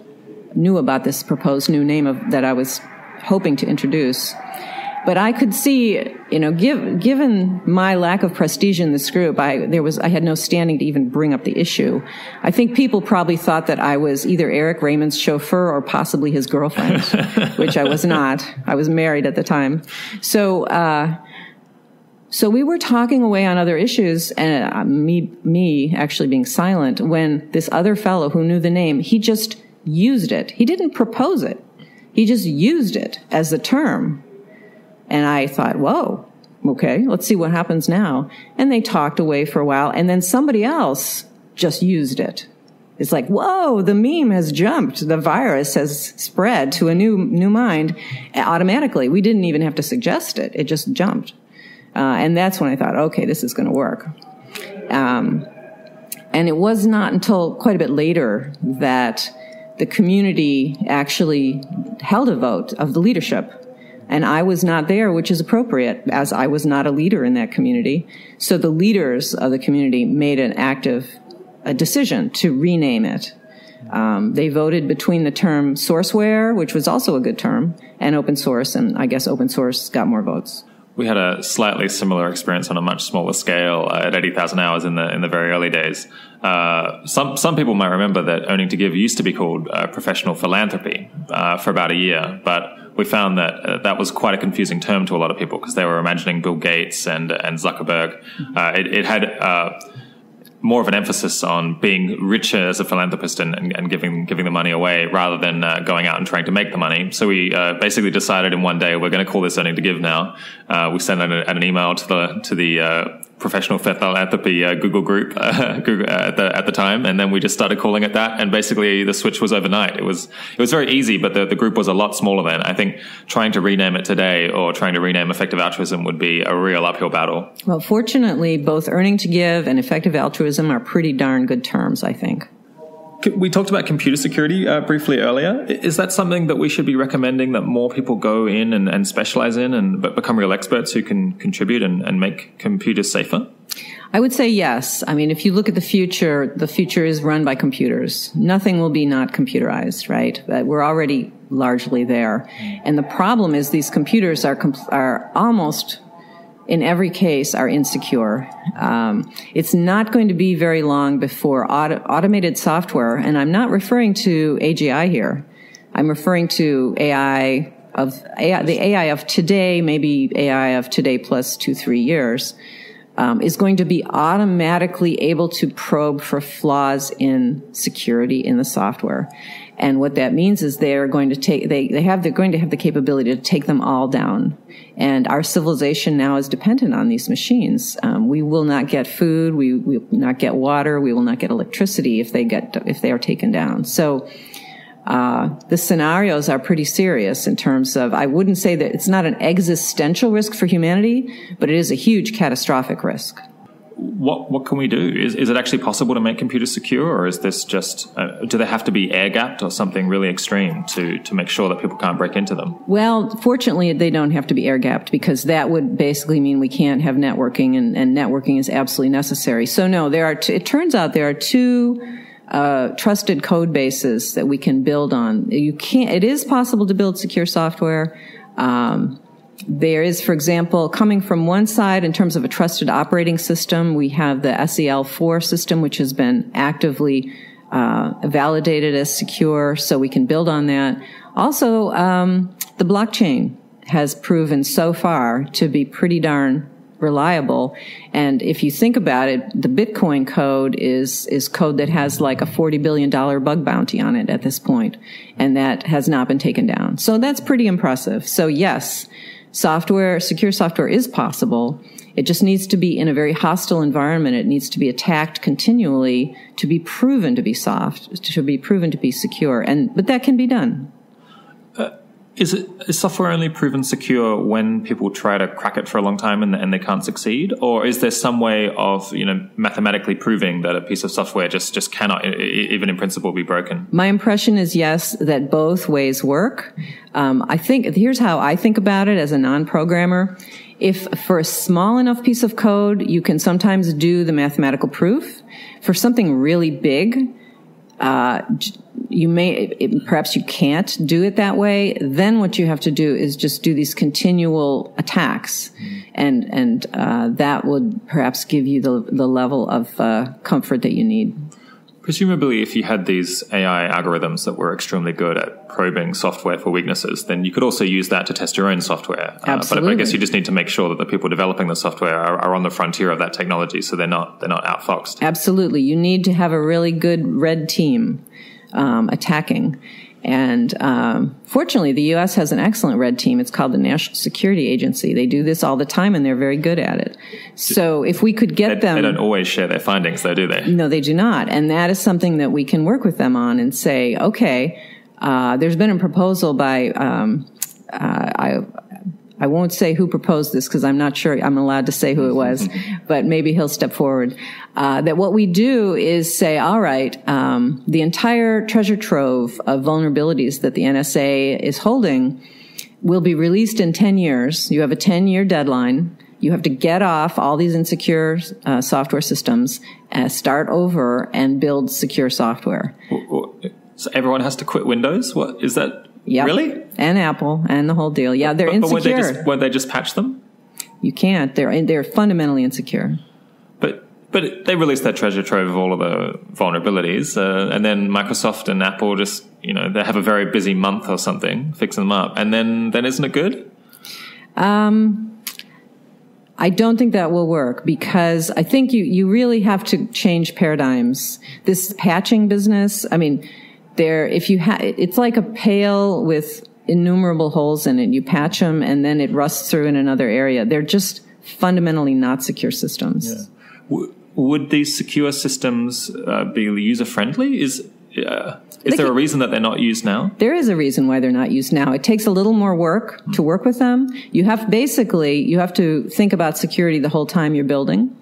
knew about this proposed new name of that I was hoping to introduce. But I could see, you know, give, given my lack of prestige in this group, I, there was, I had no standing to even bring up the issue. I think people probably thought that I was either Eric Raymond's chauffeur or possibly his girlfriend, which I was not. I was married at the time. So, uh, so we were talking away on other issues and uh, me, me actually being silent when this other fellow who knew the name, he just used it. He didn't propose it. He just used it as a term. And I thought, whoa, okay, let's see what happens now. And they talked away for a while, and then somebody else just used it. It's like, whoa, the meme has jumped. The virus has spread to a new, new mind automatically. We didn't even have to suggest it. It just jumped. Uh, and that's when I thought, okay, this is going to work. Um, and it was not until quite a bit later that the community actually held a vote of the leadership. And I was not there, which is appropriate, as I was not a leader in that community. So the leaders of the community made an active a decision to rename it. Um, they voted between the term sourceware, which was also a good term, and open source, and I guess open source got more votes we had a slightly similar experience on a much smaller scale uh, at 80,000 hours in the in the very early days. Uh, some some people might remember that Earning to Give used to be called uh, professional philanthropy uh, for about a year, but we found that uh, that was quite a confusing term to a lot of people because they were imagining Bill Gates and and Zuckerberg. Uh, it, it, had more of an emphasis on being richer as a philanthropist and, and, and giving giving the money away rather than uh, going out and trying to make the money. So we uh, basically decided in one day we're going to call this earning to give now. Uh, we sent an, an, email to the to the uh, professional philanthropy uh, Google group uh, Google, at the at the time, and then we just started calling it that. And basically, the switch was overnight. It was it was very easy, but the, the group was a lot smaller then. I think trying to rename it today or trying to rename effective altruism would be a real uphill battle. Well, fortunately, both earning to give and effective altruism are pretty darn good terms. I think. We talked about computer security uh, briefly earlier. Is that something that we should be recommending that more people go in and, and specialize in and become real experts who can contribute and, and make computers safer? I would say yes. I mean, if you look at the future, the future is run by computers. Nothing will be not computerized, right? We're already largely there. And the problem is these computers are, are almost in every case are insecure. Um, it's not going to be very long before auto- automated software, and I'm not referring to AGI here. I'm referring to AI of AI, the AI of today, maybe AI of today plus two, three years, um, is going to be automatically able to probe for flaws in security in the software. And what that means is they are going to take, they, they have, they're going to have the capability to take them all down. And our civilization now is dependent on these machines. Um, we will not get food. We, we will not get water. We will not get electricity if they get, if they are taken down. So, uh, the scenarios are pretty serious in terms of, I wouldn't say that it's not an existential risk for humanity, but it is a huge catastrophic risk what what can we do? Is is it actually possible to make computers secure, or is this just uh, do they have to be air gapped or something really extreme to to make sure that people can't break into them? Well, fortunately, they don't have to be air gapped because that would basically mean we can't have networking, and, and networking is absolutely necessary. So no, there are. T- it turns out there are two. Uh, trusted code bases that we can build on. You can't. It is possible to build secure software. Um, there is, for example, coming from one side in terms of a trusted operating system, we have the SEL4 system, which has been actively uh, validated as secure, so we can build on that. Also, um, the blockchain has proven so far to be pretty darn reliable. And if you think about it, the Bitcoin code is, is code that has like a $40 billion bug bounty on it at this point, and that has not been taken down. So that's pretty impressive. So yes, software, secure software is possible. It just needs to be in a very hostile environment. It needs to be attacked continually to be proven to be soft, to be proven to be secure. And, but that can be done. Is it is software only proven secure when people try to crack it for a long time and, and they can't succeed, or is there some way of you know mathematically proving that a piece of software just just cannot even in principle be broken? My impression is yes, that both ways work. Um, I think here's how I think about it as a non-programmer. If for a small enough piece of code, you can sometimes do the mathematical proof. For something really big, uh, you may it, perhaps you can't do it that way. Then what you have to do is just do these continual attacks. And and uh, that would perhaps give you the the level of uh, comfort that you need presumably if you had these AI algorithms that were extremely good at probing software for weaknesses, then you could also use that to test your own software. Absolutely. Uh, but I guess you just need to make sure that the people developing the software are, are, on the frontier of that technology, so they're not they're not outfoxed. Absolutely, you need to have a really good red team um, attacking. And um, fortunately, the U.S. has an excellent red team. It's called the National Security Agency. They do this all the time, and they're very good at it. So if we could get they, them, they don't always share their findings, though, do they? No, they do not. And that is something that we can work with them on and say, okay, uh, there's been a proposal by um, uh, I, I won't say who proposed this because I'm not sure I'm allowed to say who it was, but maybe he'll step forward. Uh, that what we do is say, all right, um, the entire treasure trove of vulnerabilities that the NSA is holding will be released in 10 years. You have a 10 year deadline. You have to get off all these insecure uh, software systems, uh, start over, and build secure software. So everyone has to quit Windows. What is that? Yep. Really? And Apple and the whole deal. Yeah, they're but, insecure. But won't they, just, won't they just patch them? You can't. They're they're fundamentally insecure. But but they released that treasure trove of all of the vulnerabilities, uh, and then Microsoft and Apple just you know they have a very busy month or something fixing them up, and then then isn't it good? Um. I don't think that will work because I think you, you really have to change paradigms. This patching business, I mean, there, if you have, it's like a pail with innumerable holes in it. You patch them and then it rusts through in another area. They're just fundamentally not secure systems. Yeah. W- would these secure systems uh, be user friendly? Is uh, is there a reason that they're not used now? There is a reason why they're not used now. It takes a little more work to work with them. You have basically you have to think about security the whole time you're building.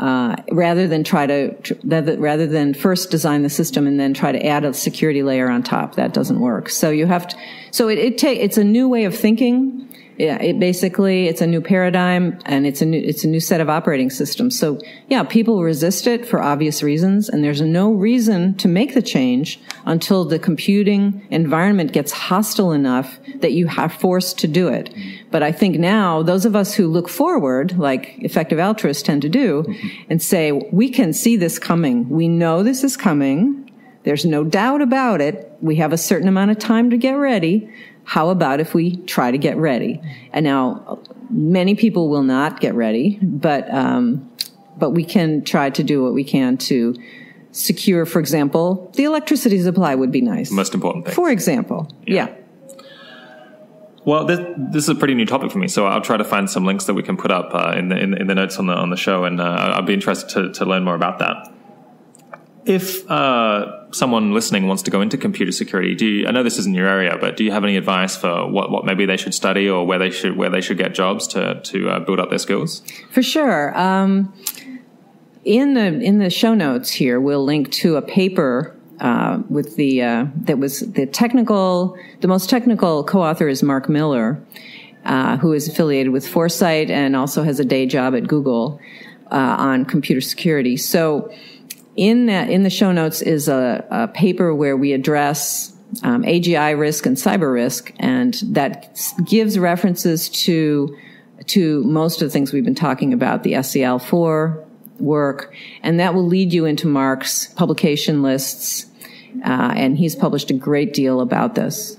Uh, rather than try to rather than first design the system and then try to add a security layer on top. That doesn't work. So you have to. So it, it take it's a new way of thinking yeah, it basically it's a new paradigm and it's a new it's a new set of operating systems. So yeah, people resist it for obvious reasons, and there's no reason to make the change until the computing environment gets hostile enough that you are forced to do it. But I think now those of us who look forward, like effective altruists tend to do, and say we can see this coming. We know this is coming. There's no doubt about it. We have a certain amount of time to get ready. How about if we try to get ready? And now, many people will not get ready, but um, but we can try to do what we can to secure, for example, the electricity supply would be nice. Most important thing. For example, yeah. yeah. Well, this, this, is a pretty new topic for me, so I'll try to find some links that we can put up uh, in, the, in, in, the notes on the on the show, and uh, I'll be interested to, to learn more about that. If uh, someone listening wants to go into computer security, do you, I know this isn't your area, but do you have any advice for what, what maybe they should study or where they should where they should get jobs to to uh, build up their skills? For sure. Um, in the in the show notes here, we'll link to a paper uh, with the uh, that was the technical the most technical co-author is Mark Miller, uh, who is affiliated with Foresight and also has a day job at Google uh, on computer security. So in that in the show notes is a, a paper where we address um, AGI risk and cyber risk, and that gives references to to most of the things we've been talking about, the SEL4 work, and that will lead you into Mark's publication lists, uh, and he's published a great deal about this.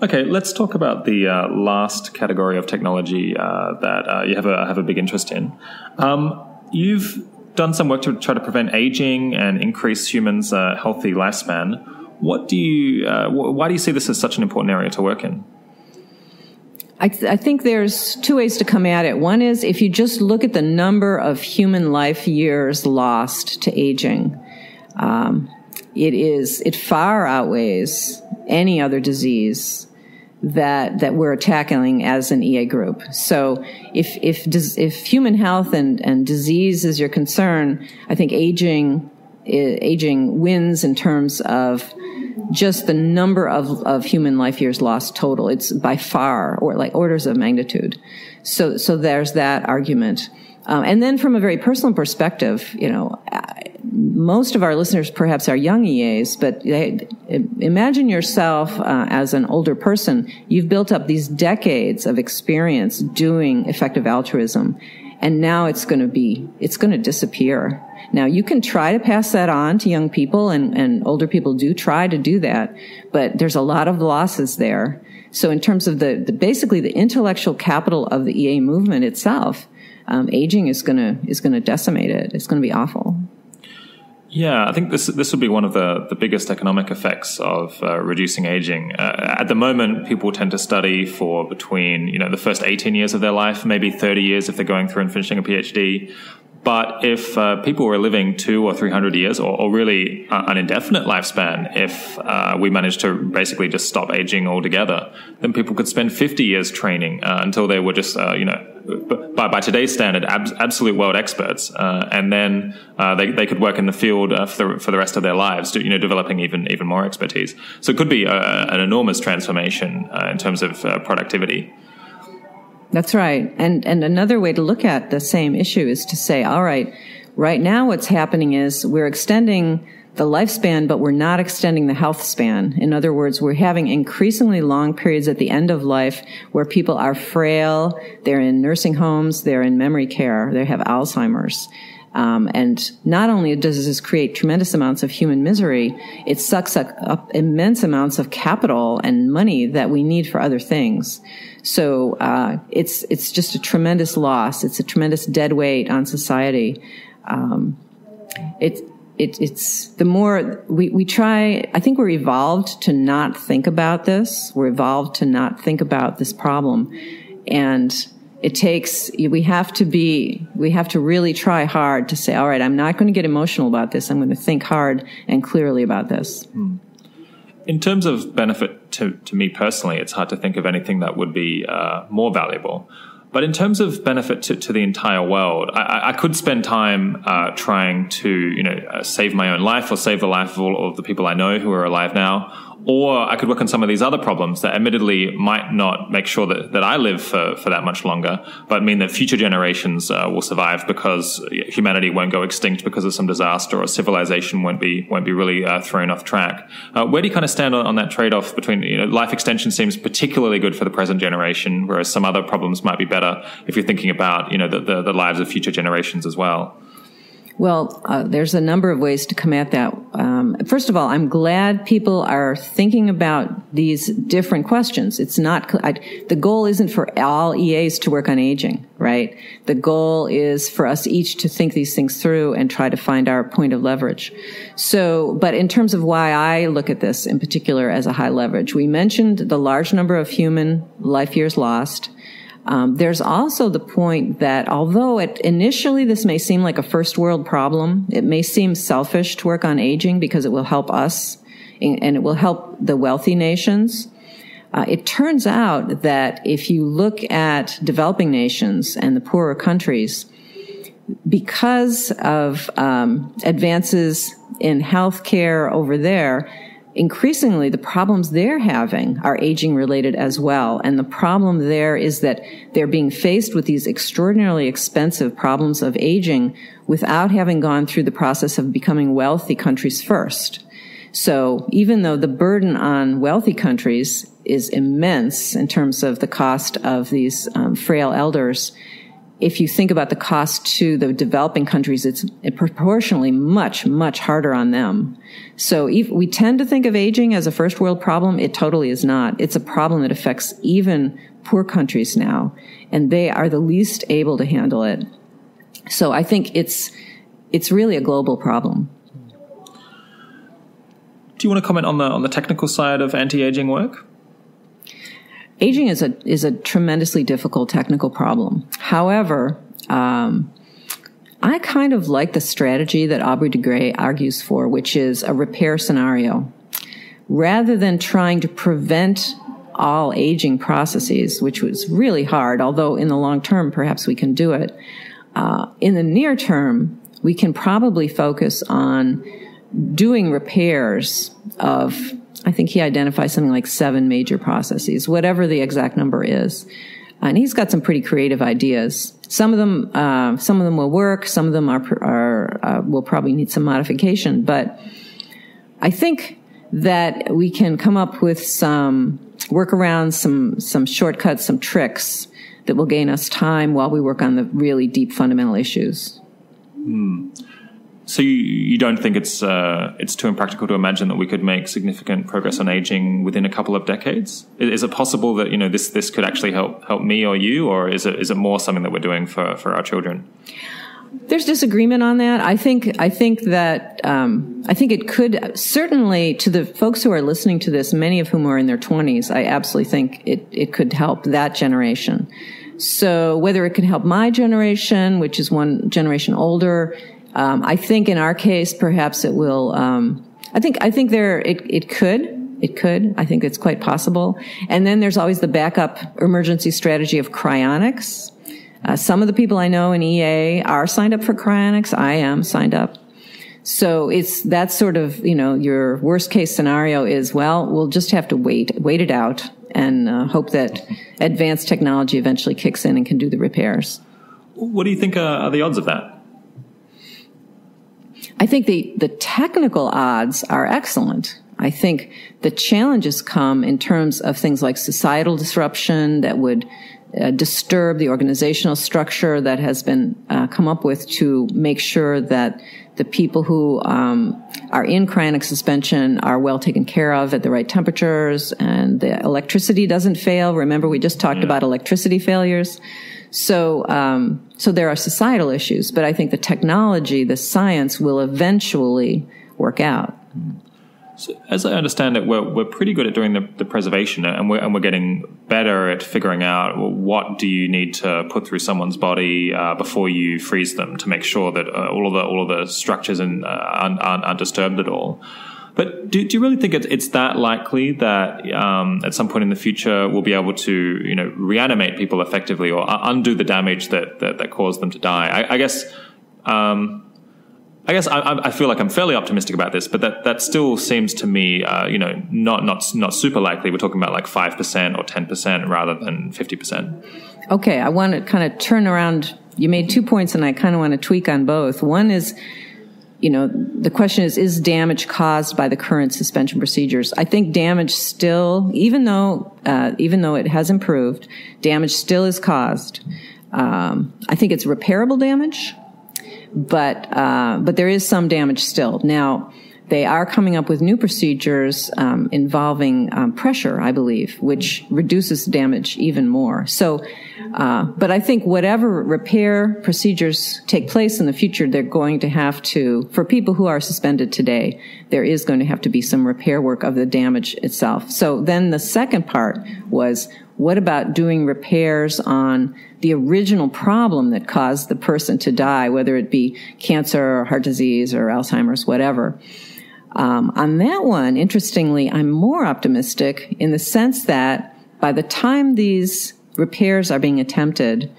Okay, let's talk about the uh, last category of technology uh, that uh, you have a have a big interest in. Um, you've done some work to try to prevent aging and increase humans' uh, healthy lifespan. What do you? Uh, why do you see this as such an important area to work in? I, th- I, think there's two ways to come at it. One is if you just look at the number of human life years lost to aging, um, it is it far outweighs any other disease that that we're tackling as an EA group. So if if if human health and and disease is your concern, I think aging aging wins in terms of just the number of, of human life years lost total. It's by far or like orders of magnitude. So so there's that argument. Um, and then from a very personal perspective, you know, most of our listeners perhaps are young EAs, but they, imagine yourself uh, as an older person. You've built up these decades of experience doing effective altruism, and now it's going to be, it's going to disappear. Now you can try to pass that on to young people, and, and older people do try to do that, but there's a lot of losses there. So in terms of the, the basically the intellectual capital of the EA movement itself, um, aging is gonna is gonna decimate it. It's gonna be awful. Yeah, I think this this would be one of the, the biggest economic effects of uh, reducing aging. Uh, at the moment, people tend to study for between you know the first eighteen years of their life, maybe thirty years if they're going through and finishing a PhD. But if uh, people were living two or three hundred years, or, or really uh, an indefinite lifespan, if uh, we managed to basically just stop aging altogether, then people could spend fifty years training uh, until they were just, uh, you know, by, by today's standard, ab- absolute world experts, uh, and then they they could work in the field for the for the rest of their lives, you know, developing even even more expertise. So it could be an enormous transformation in terms of productivity. That's right. And, and another way to look at the same issue is to say, all right, right now what's happening is we're extending the lifespan, but we're not extending the health span. In other words, we're having increasingly long periods at the end of life where people are frail, they're in nursing homes, they're in memory care, they have Alzheimer's. Um, and not only does this create tremendous amounts of human misery, it sucks up, immense amounts of capital and money that we need for other things. So uh, it's it's just a tremendous loss. It's a tremendous dead weight on society. Um, it, it, it's the more we, we try, I think we're evolved to not think about this. We're evolved to not think about this problem. And it takes, we have to be, we have to really try hard to say, all right, I'm not going to get emotional about this. I'm going to think hard and clearly about this. Hmm. In terms of benefit to, to me personally, it's hard to think of anything that would be uh, more valuable. But in terms of benefit to, to the entire world, I, I could spend time uh, trying to, you know, uh, save my own life or save the life of all of the people I know who are alive now, or I could work on some of these other problems that admittedly might not make sure that, that I live for, for that much longer, but mean that future generations uh, will survive because humanity won't go extinct because of some disaster or civilization won't be, won't be really uh, thrown off track. Uh, where do you kind of stand on, on that trade off between, you know, life extension seems particularly good for the present generation, whereas some other problems might be better if you're thinking about, you know, the, the, the lives of future generations as well? Well, uh, there's a number of ways to come at that. Um, first of all, I'm glad people are thinking about these different questions. It's not I, the goal isn't for all EAs to work on aging, right? The goal is for us each to think these things through and try to find our point of leverage. So, but in terms of why I look at this in particular as a high leverage, we mentioned the large number of human life years lost. Um, there's also the point that although it, initially this may seem like a first world problem, it may seem selfish to work on aging because it will help us and it will help the wealthy nations. Uh, it turns out that if you look at developing nations and the poorer countries, because of um, advances in healthcare over there, increasingly the problems they're having are aging related as well. And the problem there is that they're being faced with these extraordinarily expensive problems of aging without having gone through the process of becoming wealthy countries first. So even though the burden on wealthy countries is immense in terms of the cost of these um, frail elders, if you think about the cost to the developing countries, it's proportionally much, much harder on them. So we tend to think of aging as a first world problem. It totally is not. It's a problem that affects even poor countries now, and they are the least able to handle it. So I think it's, it's really a global problem. Do you want to comment on the, on the technical side of anti-aging work? Aging is a is a tremendously difficult technical problem. However, um, I kind of like the strategy that Aubrey de Grey argues for, which is a repair scenario. Rather than trying to prevent all aging processes, which was really hard, although in the long term, perhaps we can do it. Uh, in the near term, we can probably focus on doing repairs of I think he identifies something like seven major processes, whatever the exact number is. And he's got some pretty creative ideas. Some of them, uh, some of them will work. Some of them are, are uh, will probably need some modification. But I think that we can come up with some workarounds, some some shortcuts, some tricks that will gain us time while we work on the really deep fundamental issues. Hmm. So you, you don't think it's uh, it's too impractical to imagine that we could make significant progress on aging within a couple of decades? Is, it possible that you know this this could actually help help me or you, or is it is it more something that we're doing for for our children? There's disagreement on that. I think I think that um, I think it could certainly to the folks who are listening to this, many of whom are in their 20s. I absolutely think it it could help that generation. So whether it can help my generation, which is one generation older, um, I think in our case, perhaps it will. Um, I think I think there it it could. It could. I think it's quite possible. And then there's always the backup emergency strategy of cryonics. Uh, some of the people I know in EA are signed up for cryonics. I am signed up. So it's that sort of, you know, your worst case scenario is, well, we'll just have to wait, wait it out and uh, hope that advanced technology eventually kicks in and can do the repairs. What do you think are the odds of that? I think the, the technical odds are excellent. I think the challenges come in terms of things like societal disruption that would uh, disturb the organizational structure that has been uh, come up with to make sure that the people who um, are in cryonic suspension are well taken care of at the right temperatures and the electricity doesn't fail. Remember, we just talked yeah. about electricity failures. So, um, so there are societal issues, but I think the technology, the science will eventually work out. So as I understand it, we're, we're pretty good at doing the, the preservation and we're, and we're getting better at figuring out what do you need to put through someone's body uh, before you freeze them to make sure that uh, all of the, all of the structures and, uh, aren't, aren't, disturbed at all. But do, do you really think it's, it's that likely that um, at some point in the future we'll be able to, you know, reanimate people effectively or undo the damage that that, that caused them to die? I, I guess. Um, I guess I, I, feel like I'm fairly optimistic about this, but that, that still seems to me, uh, you know, not not not super likely. We're talking about like five percent or ten percent rather than fifty percent. Okay, I want to kind of turn around. You made two points, and I kind of want to tweak on both. One is, you know, the question is: Is damage caused by the current suspension procedures? I think damage still, even though uh, even though it has improved, damage still is caused. Um, I think it's repairable damage but uh, but there is some damage still. Now they are coming up with new procedures um, involving um, pressure, I believe, which reduces damage even more. So, uh, but I think whatever repair procedures take place in the future, they're going to have to, for people who are suspended today, there is going to have to be some repair work of the damage itself. So then the second part was, what about doing repairs on the original problem that caused the person to die, whether it be cancer or heart disease or Alzheimer's, whatever. Um, on that one, interestingly, I'm more optimistic in the sense that by the time these repairs are being attempted,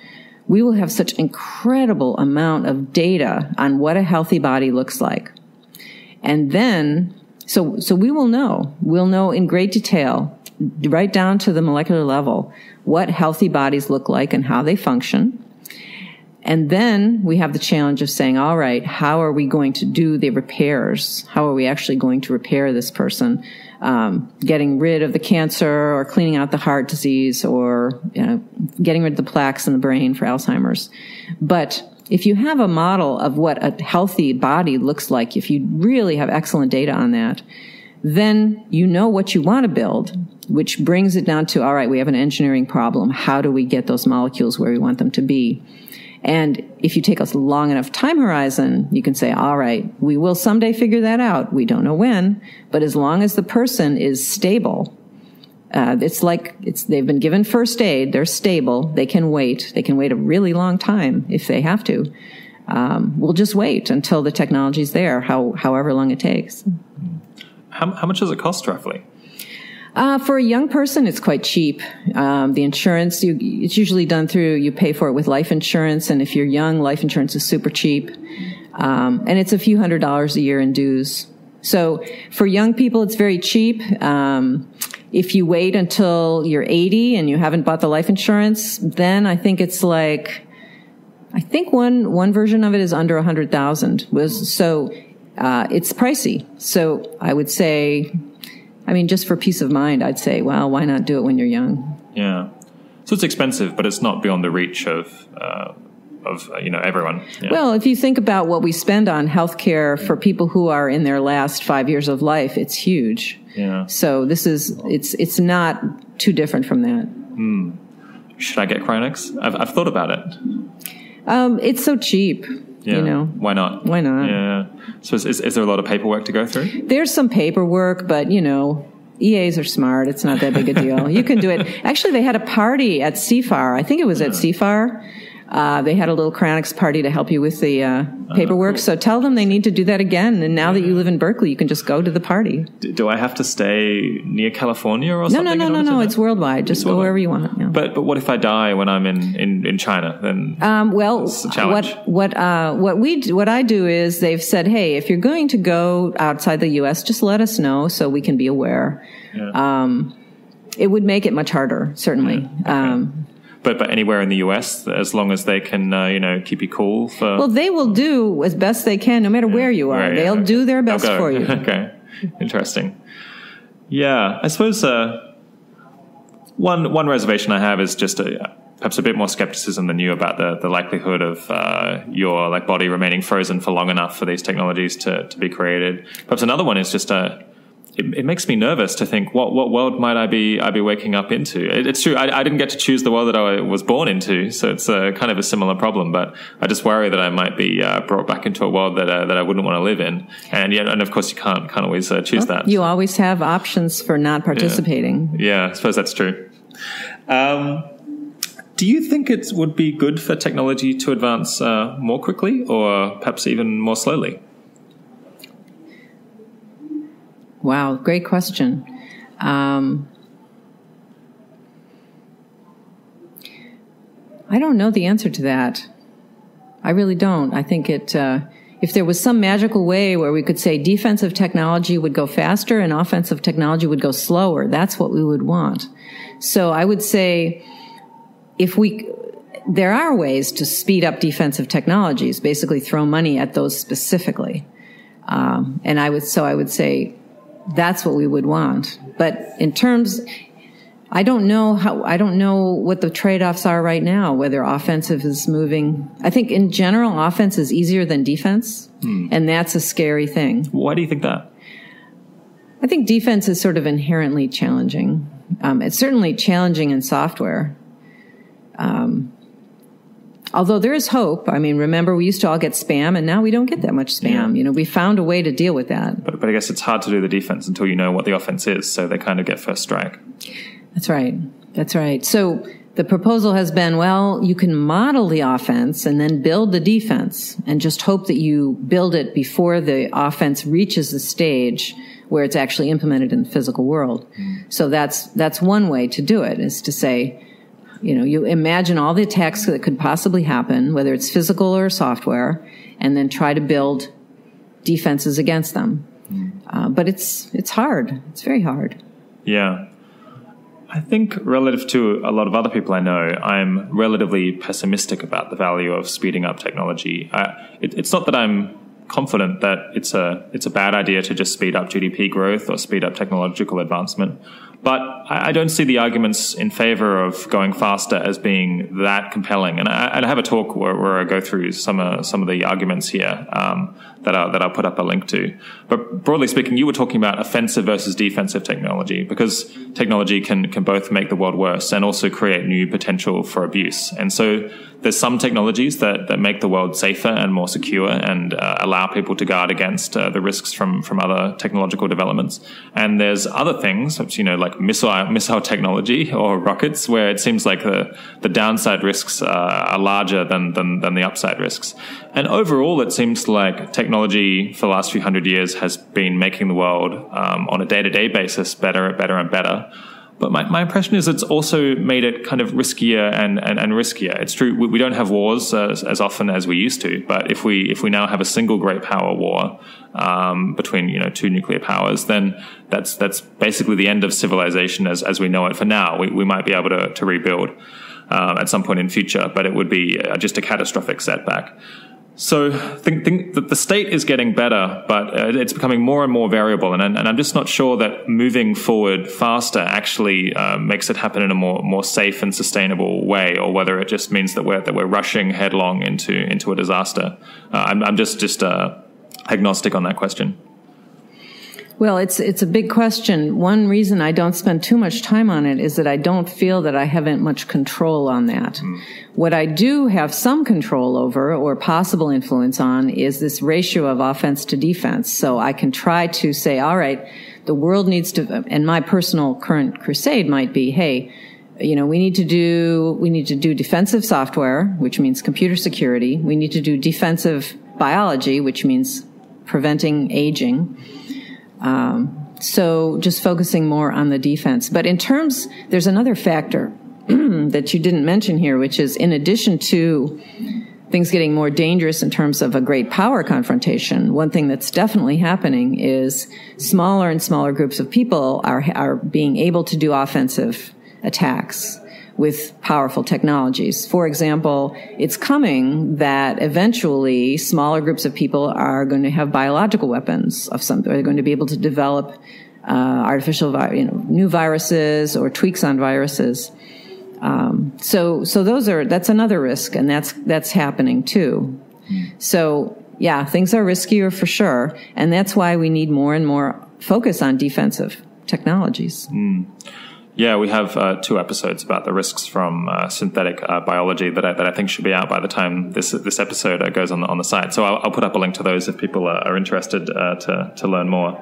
we will have such incredible amount of data on what a healthy body looks like. And then, so, so we will know, we'll know in great detail, right down to the molecular level, what healthy bodies look like and how they function. And then we have the challenge of saying, all right, how are we going to do the repairs? How are we actually going to repair this person? Um, getting rid of the cancer or cleaning out the heart disease or you know, getting rid of the plaques in the brain for Alzheimer's. But if you have a model of what a healthy body looks like, if you really have excellent data on that, then you know what you want to build, which brings it down to, all right, we have an engineering problem. How do we get those molecules where we want them to be? And if you take a long enough time horizon, you can say, all right, we will someday figure that out. We don't know when, but as long as the person is stable, uh, it's like it's they've been given first aid. They're stable. They can wait. They can wait a really long time if they have to. Um, we'll just wait until the technology's there, how, however long it takes. How, how much does it cost roughly? Uh, for a young person, it's quite cheap. Um, the insurance, you, it's usually done through, you pay for it with life insurance. And if you're young, life insurance is super cheap. Um, and it's a few hundred dollars a year in dues. So for young people, it's very cheap. Um, if you wait until you're 80 and you haven't bought the life insurance, then I think it's like, I think one, one version of it is under a hundred thousand was, so, uh, it's pricey. So I would say I mean, just for peace of mind, I'd say, well, why not do it when you're young? Yeah. So it's expensive, but it's not beyond the reach of. Uh, of uh, you know everyone. Yeah. Well, if you think about what we spend on healthcare for people who are in their last five years of life, it's huge. Yeah. So this is it's it's not too different from that. Hmm. Should I get Cryonics? I've I've thought about it. Um, it's so cheap. Yeah. You know, why not? Why not? Yeah. So is, is, is there a lot of paperwork to go through? There's some paperwork, but you know, EAs are smart. It's not that big a deal. you can do it. Actually, they had a party at CFAR. I think it was at hmm. CFAR uh, they had a little Cryonics party to help you with the uh, paperwork. Oh, cool. So tell them they need to do that again. And now that you live in Berkeley, you can just go to the party. Do, do I have to stay near California or no, something? No, no, no, no, It's worldwide. Just it's go wherever you want. Yeah. But but what if I die when I'm in in, in China? Then um, well, what what uh, what we do, what I do is they've said, hey, if you're going to go outside the U.S., just let us know so we can be aware. Yeah. Um, it would make it much harder, certainly. Yeah. Okay. Um, but but anywhere in the US, as long as they can, uh, you know, keep you cool. For well, they will do as best they can, no matter yeah. where you are. Right, They'll okay. do their best for you. okay, interesting. Yeah, I suppose uh, one one reservation I have is just a, perhaps a bit more skepticism than you about the, the likelihood of uh, your like body remaining frozen for long enough for these technologies to, to be created. Perhaps another one is just a it, it, makes me nervous to think what what world might I be I be waking up into. It, it's true I, I, didn't get to choose the world that I was born into, so it's a, kind of a similar problem. But I just worry that I might be uh, brought back into a world that uh, that I wouldn't want to live in. And yeah, and of course you can't can't always uh, choose well, that. You always have options for not participating. Yeah, yeah I suppose that's true. Um, do you think it would be good for technology to advance uh, more quickly, or perhaps even more slowly? Wow, great question. Um, I don't know the answer to that. I really don't. I think it. Uh, if there was some magical way where we could say defensive technology would go faster and offensive technology would go slower, that's what we would want. So I would say if we, there are ways to speed up defensive technologies, basically throw money at those specifically. Um, and I would, so I would say that's what we would want. But in terms, I don't know how, I don't know what the trade offs are right now, whether offensive is moving. I think in general, offense is easier than defense, hmm. and that's a scary thing. Why do you think that? I think defense is sort of inherently challenging. Um, it's certainly challenging in software. Um, although there is hope. I mean, remember we used to all get spam, and now we don't get that much spam. Yeah. You know, we found a way to deal with that. But, but I guess it's hard to do the defense until you know what the offense is, so they kind of get first strike. That's right. That's right. So the proposal has been, well, you can model the offense and then build the defense and just hope that you build it before the offense reaches the stage where it's actually implemented in the physical world. Mm. So that's, that's one way to do it is to say, you know, you imagine all the attacks that could possibly happen, whether it's physical or software, and then try to build defenses against them. Mm. Uh, but it's, it's hard. It's very hard. Yeah. I think, relative to a lot of other people I know, I'm relatively pessimistic about the value of speeding up technology. it, it's not that I'm confident that it's a it's a bad idea to just speed up GDP growth or speed up technological advancement. But I, don't see the arguments in favor of going faster as being that compelling. And I, I have a talk where, where, I go through some some of the arguments here um, that I, that I'll put up a link to. But broadly speaking, you were talking about offensive versus defensive technology because technology can can both make the world worse and also create new potential for abuse. And so there's some technologies that, that make the world safer and more secure and uh, allow people to guard against uh, the risks from, from other technological developments. And there's other things, you know, like missile, missile technology or rockets, where it seems like the, the downside risks uh, are larger than, than, than the upside risks. And overall, it seems like technology for the last few hundred years has been making the world um, on a day to day basis better, and better and better. But my, my impression is it's also made it kind of riskier and, and, and riskier. It's true we, we don't have wars as, as, often as we used to, but if we if we now have a single great power war um, between you know two nuclear powers, then that's that's basically the end of civilization as, as we know it for now. We, we might be able to, to rebuild um, at some point in future, but it would be just a catastrophic setback. So think, think that the state is getting better, but uh, it's becoming more and more variable, and, and I'm just not sure that moving forward faster actually uh, makes it happen in a more more safe and sustainable way, or whether it just means that we're that we're rushing headlong into into a disaster. Uh, I'm, I'm just just uh, agnostic on that question. Well, it's it's a big question. One reason I don't spend too much time on it is that I don't feel that I haven't much control on that. Mm. What I do have some control over or possible influence on is this ratio of offense to defense. So I can try to say, all right, the world needs to and my personal current crusade might be, hey, you know, we need to do we need to do defensive software, which means computer security. We need to do defensive biology, which means preventing aging um, so just focusing more on the defense. But in terms, there's another factor that you didn't mention here, which is in addition to things getting more dangerous in terms of a great power confrontation, one thing that's definitely happening is smaller and smaller groups of people are, are being able to do offensive attacks with powerful technologies. For example, it's coming that eventually smaller groups of people are going to have biological weapons of some, they're going to be able to develop uh, artificial, you know, new viruses or tweaks on viruses. Um, so, so those are that's another risk, and that's that's happening too. So, yeah, things are riskier for sure, and that's why we need more and more focus on defensive technologies. Mm. Yeah, we have uh, two episodes about the risks from uh, synthetic uh, biology that I, that I think should be out by the time this this episode uh, goes on the, on the site. So I'll, I'll, put up a link to those if people are, are interested uh, to to learn more.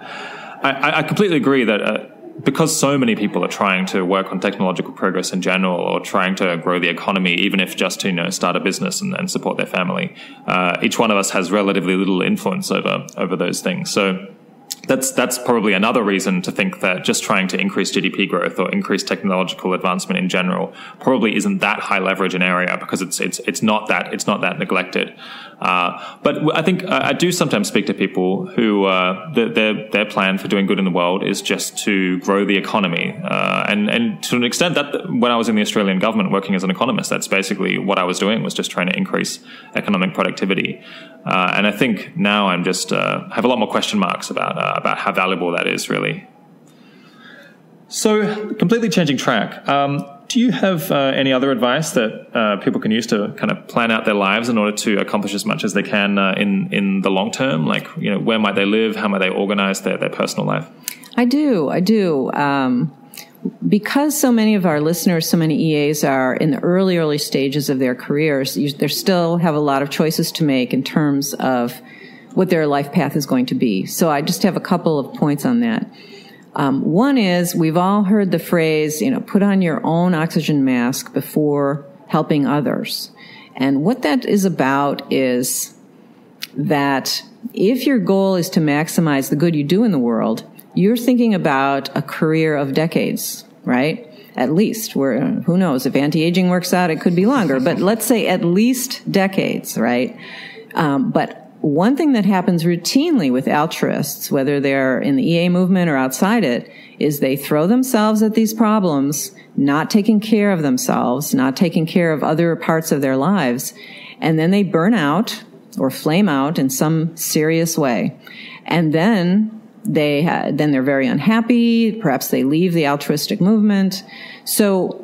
I, I completely agree that uh, because so many people are trying to work on technological progress in general or trying to grow the economy, even if just to you know start a business and, and support their family, uh, each one of us has relatively little influence over over those things. So that's that's probably another reason to think that just trying to increase GDP growth or increase technological advancement in general probably isn't that high leverage an area because it's it's it's not that it's not that neglected. Uh, but I think uh, I do sometimes speak to people who uh, the, their their plan for doing good in the world is just to grow the economy, uh, and and to an extent that when I was in the Australian government working as an economist, that's basically what I was doing was just trying to increase economic productivity. Uh, and I think now I'm just uh, have a lot more question marks about about how valuable that is really. So completely changing track. Um, do you have uh, any other advice that uh, people can use to kind of plan out their lives in order to accomplish as much as they can uh, in in the long term? Like, you know, where might they live? How might they organize their, their personal life? I do. I do. Um, because so many of our listeners, so many EAs are in the early, early stages of their careers, they still have a lot of choices to make in terms of what their life path is going to be. So I just have a couple of points on that. Um, one is we've all heard the phrase, you know, put on your own oxygen mask before helping others. And what that is about is that if your goal is to maximize the good you do in the world, you're thinking about a career of decades, right? At least, where who knows if anti-aging works out, it could be longer. But let's say at least decades, right? Um, but one thing that happens routinely with altruists, whether they're in the EA movement or outside it, is they throw themselves at these problems, not taking care of themselves, not taking care of other parts of their lives, and then they burn out or flame out in some serious way. And then they ha- then they're very unhappy, perhaps they leave the altruistic movement. So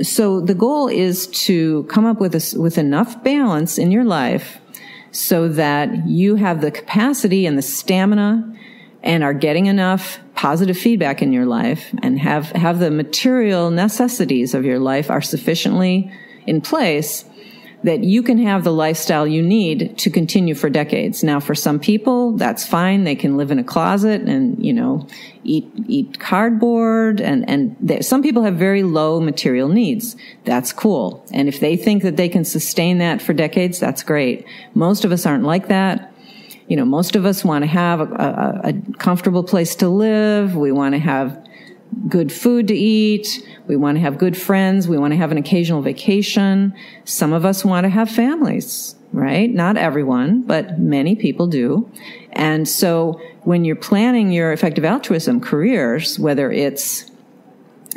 so the goal is to come up with a, with enough balance in your life so that you have the capacity and the stamina and are getting enough positive feedback in your life and have, have the material necessities of your life are sufficiently in place that you can have the lifestyle you need to continue for decades. Now, for some people, that's fine. They can live in a closet and, you know, eat, eat cardboard and, and they, some people have very low material needs. That's cool. And if they think that they can sustain that for decades, that's great. Most of us aren't like that. You know, most of us want to have a, a, a comfortable place to live. We want to have good food to eat. We want to have good friends. We want to have an occasional vacation. Some of us want to have families, right? Not everyone, but many people do. And so when you're planning your effective altruism careers, whether it's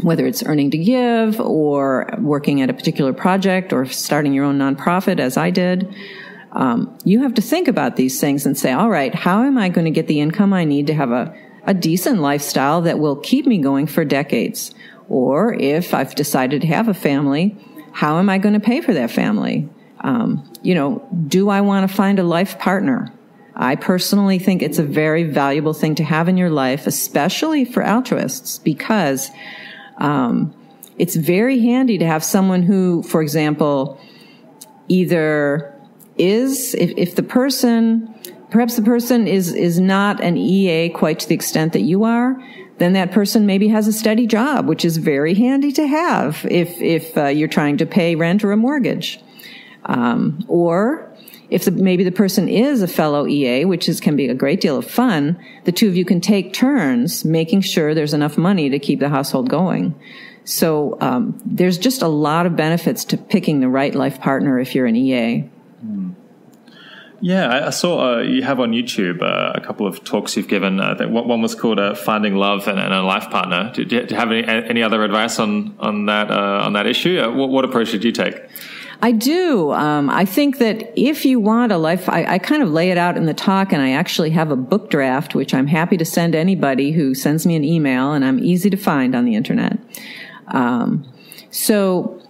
whether it's earning to give or working at a particular project or starting your own nonprofit as I did, um, you have to think about these things and say, all right, how am I going to get the income I need to have a a decent lifestyle that will keep me going for decades. Or if I've decided to have a family, how am I going to pay for that family? Um, you know, do I want to find a life partner? I personally think it's a very valuable thing to have in your life, especially for altruists, because um, it's very handy to have someone who, for example, either is, if, if the person perhaps the person is, is not an EA quite to the extent that you are, then that person maybe has a steady job, which is very handy to have if, if uh, you're trying to pay rent or a mortgage. Um, or if the, maybe the person is a fellow EA, which is, can be a great deal of fun, the two of you can take turns making sure there's enough money to keep the household going. So um, there's just a lot of benefits to picking the right life partner if you're an EA. Yeah, I saw uh, you have on YouTube uh, a couple of talks you've given. I think one was called uh, "Finding Love and, and, a Life Partner." Do, do, you have any, any other advice on on that uh, on that issue? Uh, what, what, approach did you take? I do. Um, I think that if you want a life, I, I, kind of lay it out in the talk, and I actually have a book draft, which I'm happy to send anybody who sends me an email, and I'm easy to find on the internet. Um, so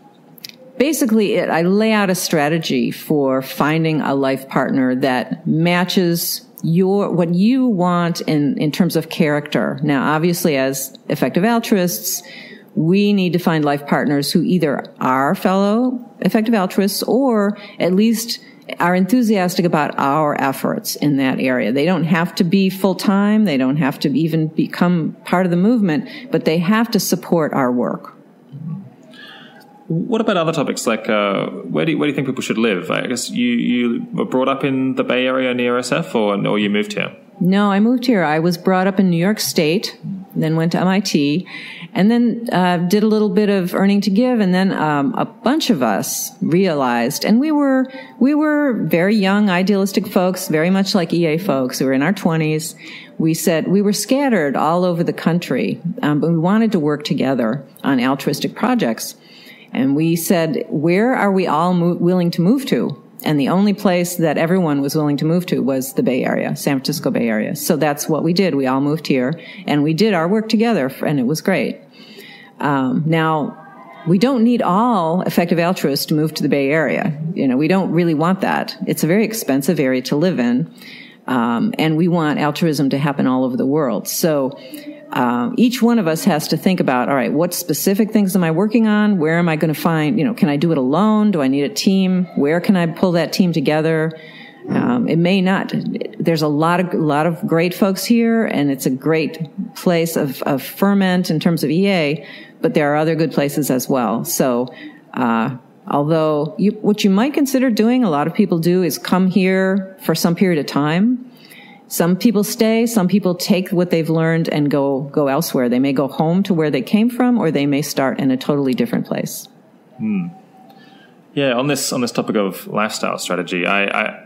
basically it, I lay out a strategy for finding a life partner that matches your what you want in in terms of character. Now, obviously, as effective altruists, we need to find life partners who either are fellow effective altruists or at least are enthusiastic about our efforts in that area. They don't have to be full time. They don't have to even become part of the movement, but they have to support our work. What about other topics like uh, where do you, where do you think people should live? I guess you you were brought up in the Bay Area near SF, or or you moved here. No, I moved here. I was brought up in New York State, then went to MIT, and then uh, did a little bit of earning to give. And then um, a bunch of us realized, and we were we were very young, idealistic folks, very much like EA folks. who were in our twenties. We said we were scattered all over the country, um, but we wanted to work together on altruistic projects. And we said, where are we all mo- willing to move to? And the only place that everyone was willing to move to was the Bay Area, San Francisco Bay Area. So that's what we did. We all moved here and we did our work together and it was great. Um, now, we don't need all effective altruists to move to the Bay Area. You know, we don't really want that. It's a very expensive area to live in. Um, and we want altruism to happen all over the world. So, um, each one of us has to think about, all right, what specific things am I working on? Where am I going to find, you know, can I do it alone? Do I need a team? Where can I pull that team together? Um, it may not. There's a lot of a lot of great folks here, and it's a great place of, of ferment in terms of EA. But there are other good places as well. So, uh, although you, what you might consider doing, a lot of people do, is come here for some period of time some people stay, some people take what they've learned and go, go elsewhere. They may go home to where they came from, or they may start in a totally different place. Hmm. Yeah, on this on this topic of lifestyle strategy, I, I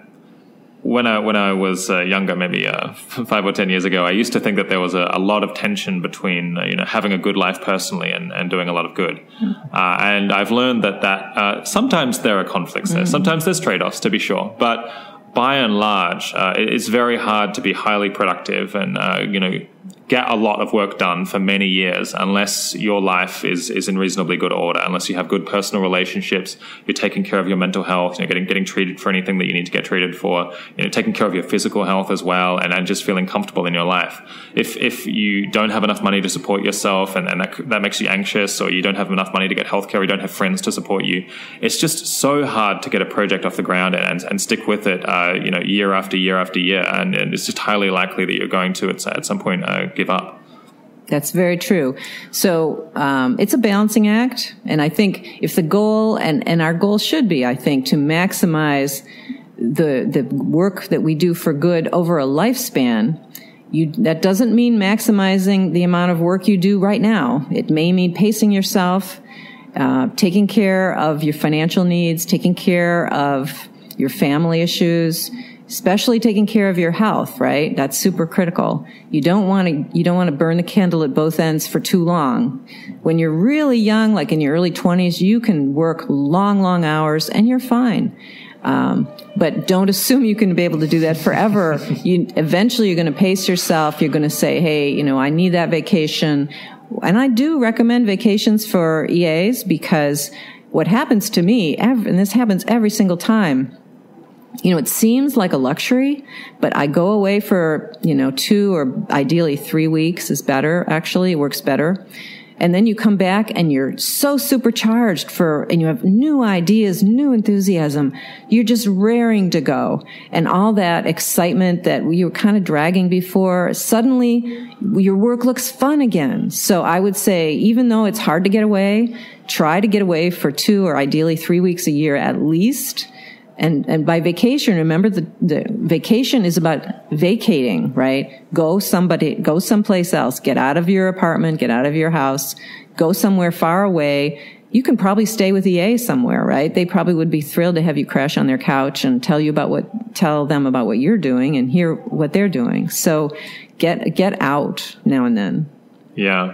when I when I was uh, younger, maybe uh, five or ten years ago, I used to think that there was a, a lot of tension between uh, you know having a good life personally and, and doing a lot of good. Mm. and I've learned that that uh, sometimes there are conflicts there. Mm. Sometimes there's trade offs to be sure, but by and large, uh, it's very hard to be highly productive and uh, you know get a lot of work done for many years unless your life is, is in reasonably good order, unless you have good personal relationships, you're taking care of your mental health, you're getting, getting treated for anything that you need to get treated for, you know, taking care of your physical health as well, and, and just feeling comfortable in your life. If, if you don't have enough money to support yourself and, and that, that makes you anxious, or you don't have enough money to get healthcare, you don't have friends to support you, it's just so hard to get a project off the ground and, and stick with it, uh, you know, year after year after year. And, and, it's just highly likely that you're going to, at, at some point, uh, give up. That's very true. So um, it's a balancing act, and I think if the goal and and our goal should be, I think, to maximize the the work that we do for good over a lifespan. You, that doesn't mean maximizing the amount of work you do right now. It may mean pacing yourself, uh, taking care of your financial needs, taking care of your family issues, especially taking care of your health, right? That's super critical. You don't want to, you don't want to burn the candle at both ends for too long. When you're really young, like in your early twenties, you can work long, long hours and you're fine. Um, but don't assume you can be able to do that forever. you, eventually you're going to pace yourself. You're going to say, Hey, you know, I need that vacation. And I do recommend vacations for EAs because what happens to me, and this happens every single time, you know, it seems like a luxury, but I go away for, you know, two or ideally three weeks is better. Actually, it works better. And then you come back and you're so supercharged for, and you have new ideas, new enthusiasm. You're just raring to go. And all that excitement that you were kind of dragging before, suddenly your work looks fun again. So I would say, even though it's hard to get away, try to get away for two or ideally three weeks a year at least and and by vacation remember the, the vacation is about vacating right go somebody go someplace else get out of your apartment get out of your house go somewhere far away you can probably stay with EA somewhere, right? They probably would be thrilled to have you crash on their couch and tell you about what, tell them about what you're doing and hear what they're doing. So get, get out now and then. Yeah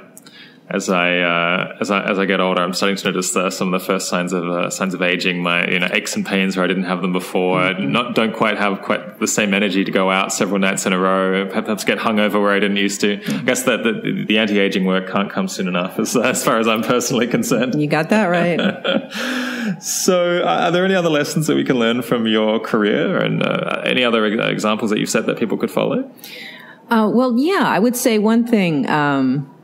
as I uh, as I as I get older, I'm starting to notice uh, some of the first signs of uh, signs of aging. My you know aches and pains where I didn't have them before. Mm-hmm. Not don't quite have quite the same energy to go out several nights in a row. Perhaps get hungover where I didn't used to. Mm-hmm. I guess that the, the anti aging work can't come soon enough, as as far as I'm personally concerned. You got that right. so, uh, are there any other lessons that we can learn from your career, and uh, any other examples that you've set that people could follow? Uh, well, yeah, I would say one thing. Um,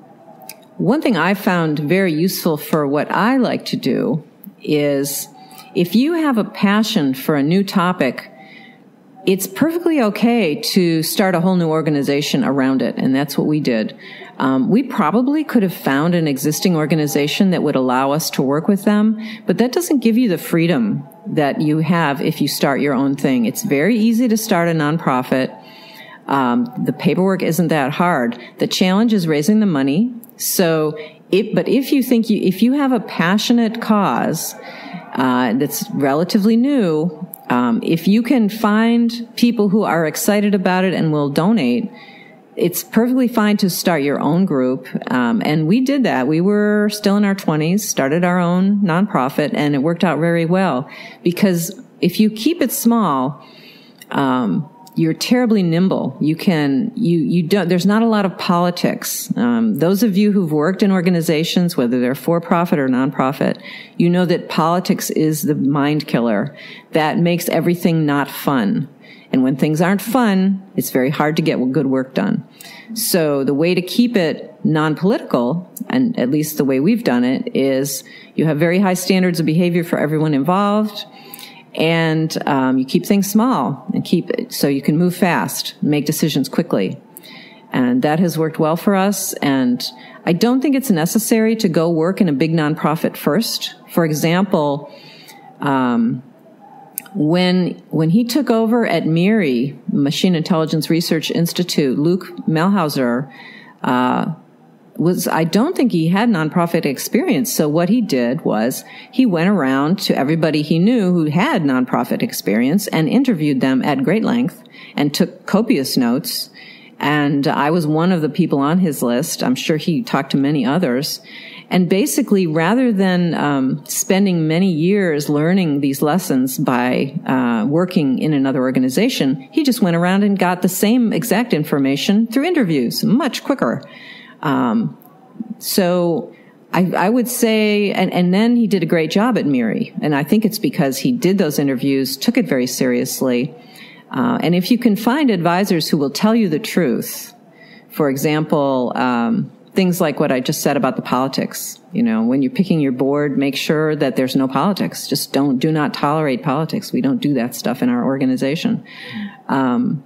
one thing I found very useful for what I like to do is if you have a passion for a new topic, it's perfectly okay to start a whole new organization around it. And that's what we did. Um, we probably could have found an existing organization that would allow us to work with them, but that doesn't give you the freedom that you have if you start your own thing. It's very easy to start a nonprofit. Um, the paperwork isn't that hard. The challenge is raising the money. So, it, but if you think you, if you have a passionate cause uh, that's relatively new, um, if you can find people who are excited about it and will donate, it's perfectly fine to start your own group. Um, and we did that. We were still in our 20s, started our own nonprofit, and it worked out very well. Because if you keep it small, um, you're terribly nimble. You can, you, you don't, there's not a lot of politics. Um, those of you who've worked in organizations, whether they're for profit or nonprofit, you know that politics is the mind killer that makes everything not fun. And when things aren't fun, it's very hard to get good work done. So the way to keep it non-political, and at least the way we've done it, is you have very high standards of behavior for everyone involved and um, you keep things small and keep it so you can move fast, make decisions quickly. And that has worked well for us. And I don't think it's necessary to go work in a big nonprofit first. For example, um, when when he took over at MIRI, Machine Intelligence Research Institute, Luke Muehlhauser uh, was I don't think he had nonprofit experience. So what he did was he went around to everybody he knew who had nonprofit experience and interviewed them at great length and took copious notes. And I was one of the people on his list. I'm sure he talked to many others. And basically, rather than um, spending many years learning these lessons by uh, working in another organization, he just went around and got the same exact information through interviews, much quicker. Um, so I, I, would say, and, and then he did a great job at MIRI. And I think it's because he did those interviews, took it very seriously. Uh, and if you can find advisors who will tell you the truth, for example, um, things like what I just said about the politics. You know, when you're picking your board, make sure that there's no politics. Just don't, do not tolerate politics. We don't do that stuff in our organization. Um,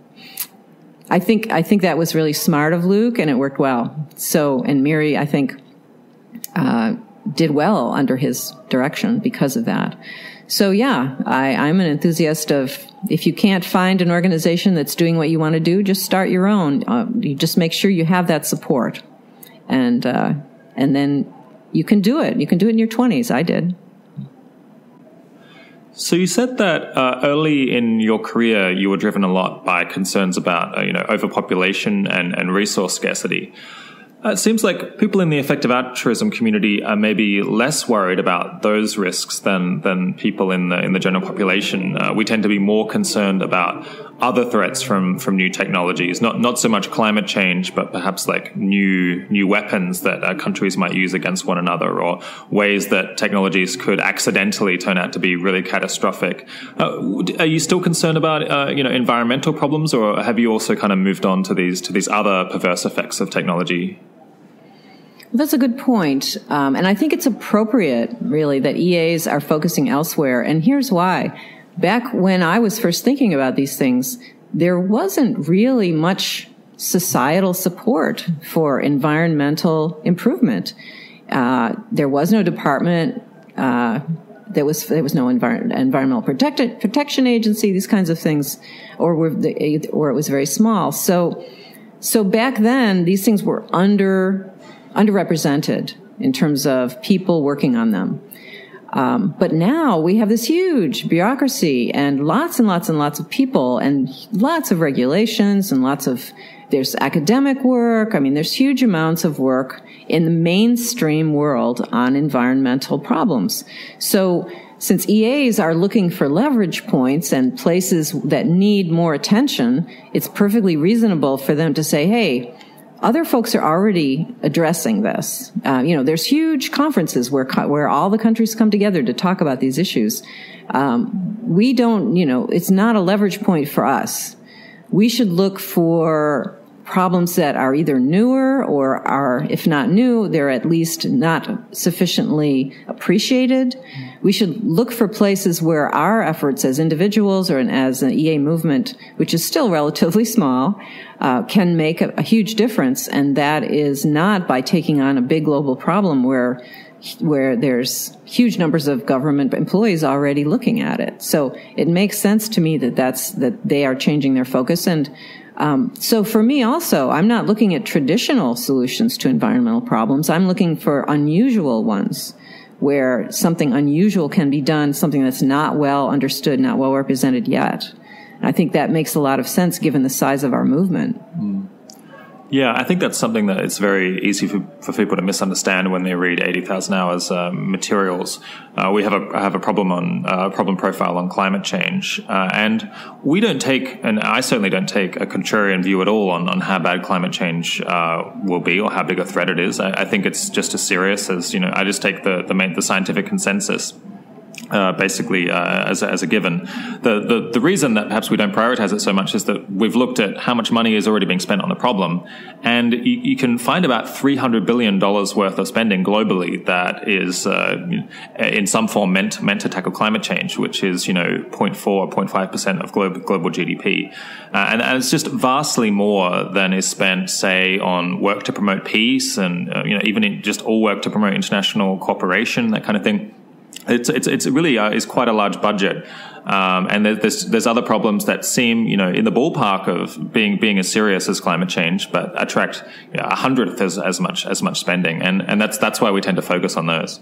I think I think that was really smart of Luke, and it worked well. So, and MIRI, I think, uh, did well under his direction because of that. So, yeah, I, I'm an enthusiast of if you can't find an organization that's doing what you want to do, just start your own. Uh, you just make sure you have that support, and uh, and then you can do it. You can do it in your twenties. I did. So you said that uh, early in your career you were driven a lot by concerns about uh, you know overpopulation and, and resource scarcity. Uh, it seems like people in the effective altruism community are maybe less worried about those risks than than people in the in the general population. Uh, we tend to be more concerned about other threats from from new technologies, not not so much climate change, but perhaps like new new weapons that uh, countries might use against one another, or ways that technologies could accidentally turn out to be really catastrophic. Uh, are you still concerned about uh, you know environmental problems, or have you also kind of moved on to these to these other perverse effects of technology? That's a good point. Um, and I think it's appropriate, really, that EAs are focusing elsewhere. And here's why. Back when I was first thinking about these things, there wasn't really much societal support for environmental improvement. Uh, there was no department. Uh, there was there was no envir- environmental protect- protection agency. These kinds of things, or were the, or it was very small. So so back then, these things were under underrepresented in terms of people working on them. Um, but now we have this huge bureaucracy and lots and lots and lots of people and lots of regulations and lots of there's academic work. I mean, there's huge amounts of work in the mainstream world on environmental problems. So since EAs are looking for leverage points and places that need more attention, it's perfectly reasonable for them to say, hey, other folks are already addressing this. Uh, you know, there's huge conferences where where all the countries come together to talk about these issues. Um, we don't, you know, it's not a leverage point for us. We should look for problems that are either newer or are, if not new, they're at least not sufficiently appreciated. We should look for places where our efforts as individuals or as an EA movement, which is still relatively small, uh, can make a, a huge difference. And that is not by taking on a big global problem where where there's huge numbers of government employees already looking at it. So it makes sense to me that that's that they are changing their focus and Um, so for me also, I'm not looking at traditional solutions to environmental problems. I'm looking for unusual ones where something unusual can be done, something that's not well understood, not well represented yet. And I think that makes a lot of sense given the size of our movement. Mm. Yeah, I think that's something that it's very easy for, for people to misunderstand when they read 80,000 hours uh, materials. Uh, we have a have a problem on uh, problem profile on climate change, uh, and we don't take, and I certainly don't take a contrarian view at all on, on how bad climate change uh, will be or how big a threat it is. I, I, think it's just as serious as you know. I just take the the, main, the scientific consensus uh, basically uh, as, a, as a given. The, the, the reason that perhaps we don't prioritize it so much is that we've looked at how much money is already being spent on the problem, and you, you can find about three hundred billion dollars worth of spending globally that is uh, in some form meant meant to tackle climate change, which is you know 0.4 0.5 percent of global global GDP, uh, and, and, it's just vastly more than is spent, say, on work to promote peace and uh, you know even just all work to promote international cooperation, that kind of thing it's it's it's really uh, is quite a large budget, um, and there's there's other problems that seem you know in the ballpark of being being as serious as climate change, but attract you know, a hundredth as, as much as much spending, and and that's that's why we tend to focus on those.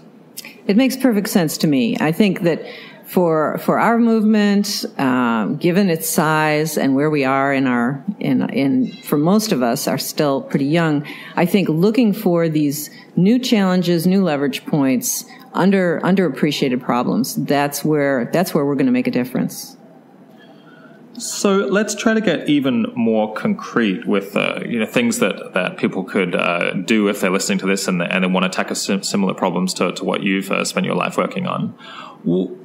It makes perfect sense to me. I think that for for our movement, um, given its size and where we are in our in in for most of us are still pretty young, I think looking for these new challenges, new leverage points under underappreciated problems. That's where that's where we're going to make a difference. So let's try to get even more concrete with uh, you know things that, that people could uh, do if they're listening to this and, and they want to tackle similar problems to, to what you've uh, spent your life working on. Well,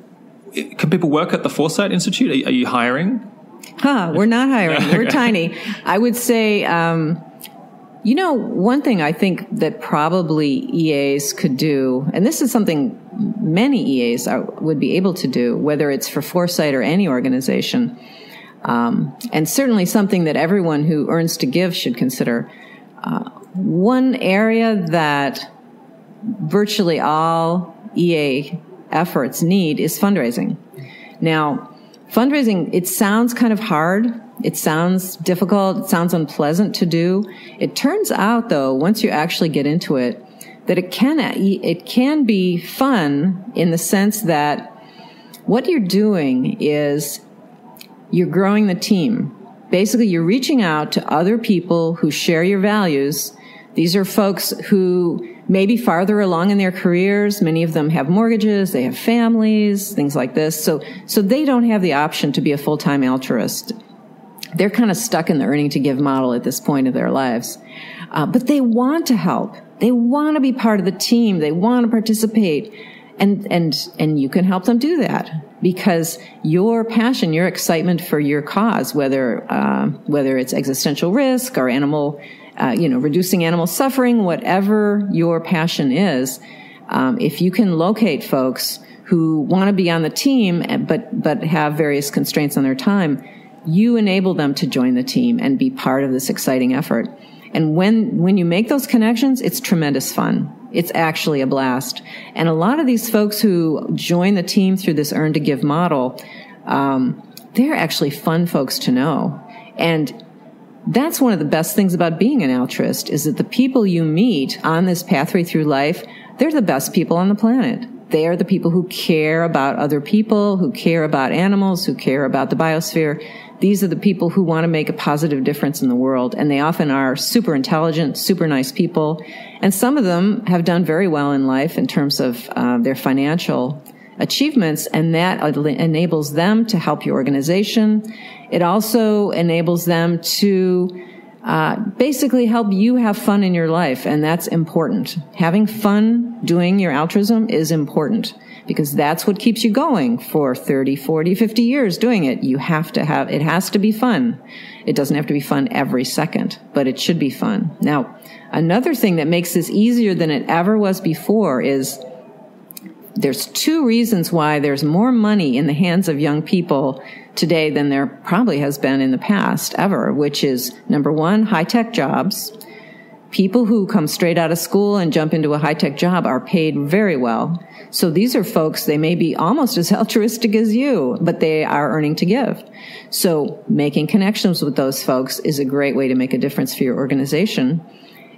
can people work at the Foresight Institute? Are, are you hiring? Huh, we're not hiring. We're tiny. I would say um, you know, one thing I think that probably EAs could do, and this is something many EAs are, would be able to do, whether it's for Foresight or any organization, um, and certainly something that everyone who earns to give should consider. Uh, one area that virtually all EA efforts need is fundraising. Now, fundraising, it sounds kind of hard it sounds difficult. It sounds unpleasant to do. It turns out though, once you actually get into it, that it can, it can be fun in the sense that what you're doing is you're growing the team. Basically, you're reaching out to other people who share your values. These are folks who may be farther along in their careers. Many of them have mortgages, they have families, things like this. So, so they don't have the option to be a full-time altruist they're kind of stuck in the earning to give model at this point of their lives. Uh, but they want to help. They want to be part of the team. They want to participate. And, and, and you can help them do that because your passion, your excitement for your cause, whether, uh, whether it's existential risk or animal, uh, you know, reducing animal suffering, whatever your passion is, um, if you can locate folks who want to be on the team, but, but have various constraints on their time, you enable them to join the team and be part of this exciting effort. And when, when you make those connections, it's tremendous fun. It's actually a blast. And a lot of these folks who join the team through this earn to give model, um, they're actually fun folks to know. And that's one of the best things about being an altruist is that the people you meet on this pathway through life, they're the best people on the planet. They are the people who care about other people, who care about animals, who care about the biosphere. These are the people who want to make a positive difference in the world. And they often are super intelligent, super nice people. And some of them have done very well in life in terms of uh, their financial achievements. And that enables them to help your organization. It also enables them to uh, basically help you have fun in your life. And that's important. Having fun doing your altruism is important because that's what keeps you going for 30, 40, 50 years doing it. You have to have, it has to be fun. It doesn't have to be fun every second, but it should be fun. Now, another thing that makes this easier than it ever was before is there's two reasons why there's more money in the hands of young people today than there probably has been in the past ever, which is number one, high tech jobs. people who come straight out of school and jump into a high tech job are paid very well. So these are folks, they may be almost as altruistic as you, but they are earning to give. So making connections with those folks is a great way to make a difference for your organization.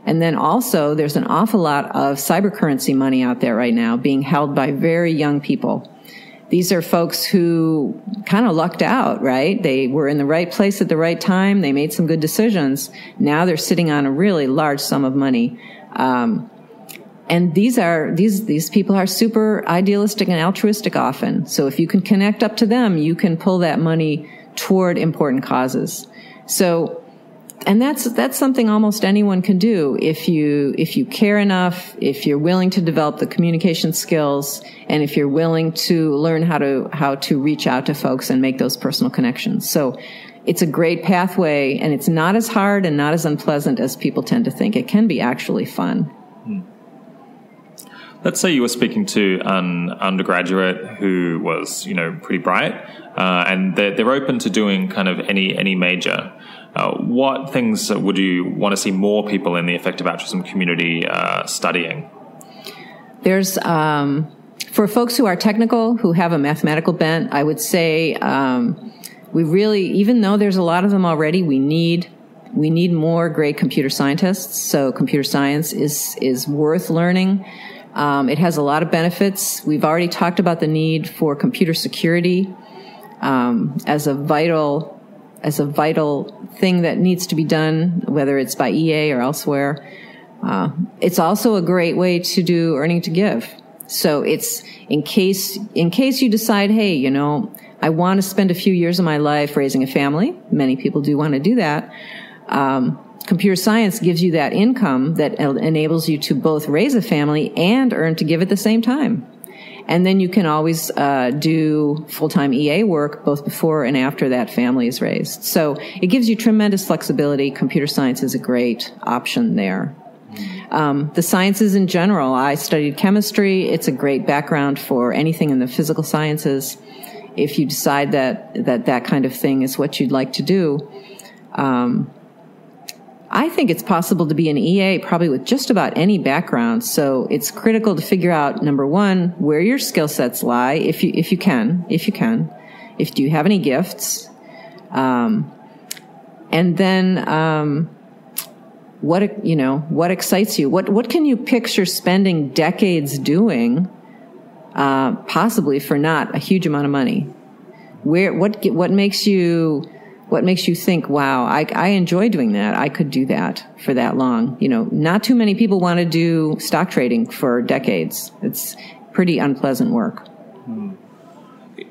And then also there's an awful lot of cyber currency money out there right now being held by very young people. These are folks who kind of lucked out, right? They were in the right place at the right time. They made some good decisions. Now they're sitting on a really large sum of money. Um, and these are these these people are super idealistic and altruistic often. So if you can connect up to them, you can pull that money toward important causes. So and that's that's something almost anyone can do if you if you care enough, if you're willing to develop the communication skills, and if you're willing to learn how to how to reach out to folks and make those personal connections. So it's a great pathway, and it's not as hard and not as unpleasant as people tend to think. It can be actually fun. Let's say you were speaking to an undergraduate who was, you know, pretty bright, uh, and they're, they're open to doing kind of any any major. Uh, what things would you want to see more people in the effective altruism community uh, studying? There's um, for folks who are technical, who have a mathematical bent. I would say um, we really, even though there's a lot of them already, we need we need more great computer scientists. So computer science is is worth learning. Um, it has a lot of benefits. We've already talked about the need for computer security um, as a vital as a vital thing that needs to be done, whether it's by EA or elsewhere. Uh, it's also a great way to do earning to give. So it's in case in case you decide, hey, you know, I want to spend a few years of my life raising a family. Many people do want to do that. Um, computer science gives you that income that enables you to both raise a family and earn to give at the same time. And then you can always uh, do full time EA work both before and after that family is raised. So it gives you tremendous flexibility. Computer science is a great option there. Um, the sciences in general, I studied chemistry. It's a great background for anything in the physical sciences. If you decide that that, that kind of thing is what you'd like to do, um, I think it's possible to be an EA probably with just about any background. So it's critical to figure out number one, where your skill sets lie, if you, if you can, if you can, if do you have any gifts, um, and then, um, what, you know, what excites you? What, what can you picture spending decades doing, uh, possibly for not a huge amount of money? Where, what, what makes you, what makes you think, wow, I, I enjoy doing that. I could do that for that long. You know, not too many people want to do stock trading for decades. It's pretty unpleasant work. Hmm.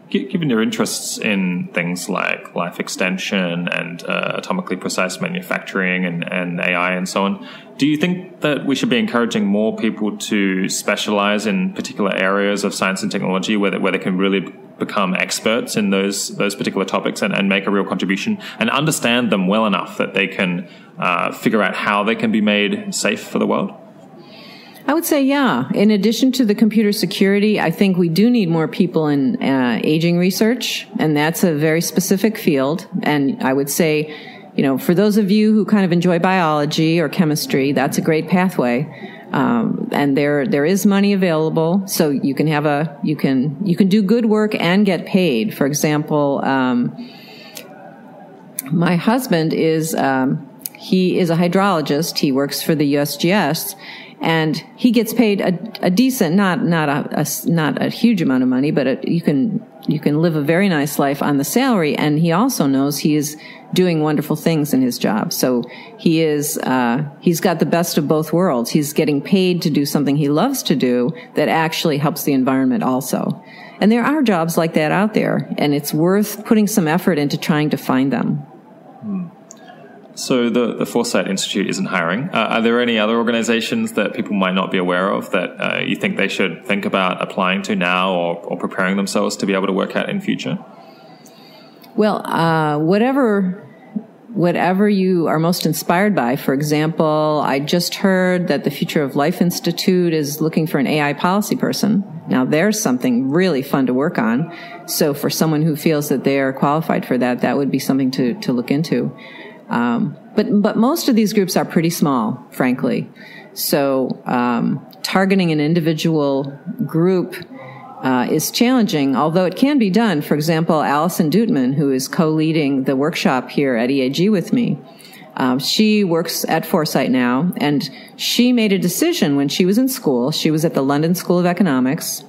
Given your interests in things like life extension and uh, atomically precise manufacturing and, and AI and so on, do you think that we should be encouraging more people to specialize in particular areas of science and technology where they, where they can really become experts in those those particular topics and, and make a real contribution and understand them well enough that they can uh, figure out how they can be made safe for the world? I would say, yeah. In addition to the computer security, I think we do need more people in uh, aging research, and that's a very specific field. And I would say, you know, for those of you who kind of enjoy biology or chemistry, that's a great pathway. Um, and there there is money available, so you can have a you can you can do good work and get paid. For example, um, my husband is um, he is a hydrologist. He works for the USGS, and he gets paid a, a decent, not not a, a, not a huge amount of money, but a, you can you can live a very nice life on the salary. And he also knows he is doing wonderful things in his job. So he is, uh, he's got the best of both worlds. He's getting paid to do something he loves to do that actually helps the environment also. And there are jobs like that out there, and it's worth putting some effort into trying to find them. So the, the Foresight Institute isn't hiring. Uh, are there any other organizations that people might not be aware of that uh, you think they should think about applying to now or, or preparing themselves to be able to work at in future? Well, uh, whatever whatever you are most inspired by. For example, I just heard that the Future of Life Institute is looking for an AI policy person. Now there's something really fun to work on. So for someone who feels that they are qualified for that, that would be something to, to look into. Um, but but most of these groups are pretty small, frankly. So um, targeting an individual group uh, is challenging, although it can be done. For example, Allison Duettmann, who is co-leading the workshop here at EAG with me, um, she works at Foresight now, and she made a decision when she was in school. She was at the London School of Economics.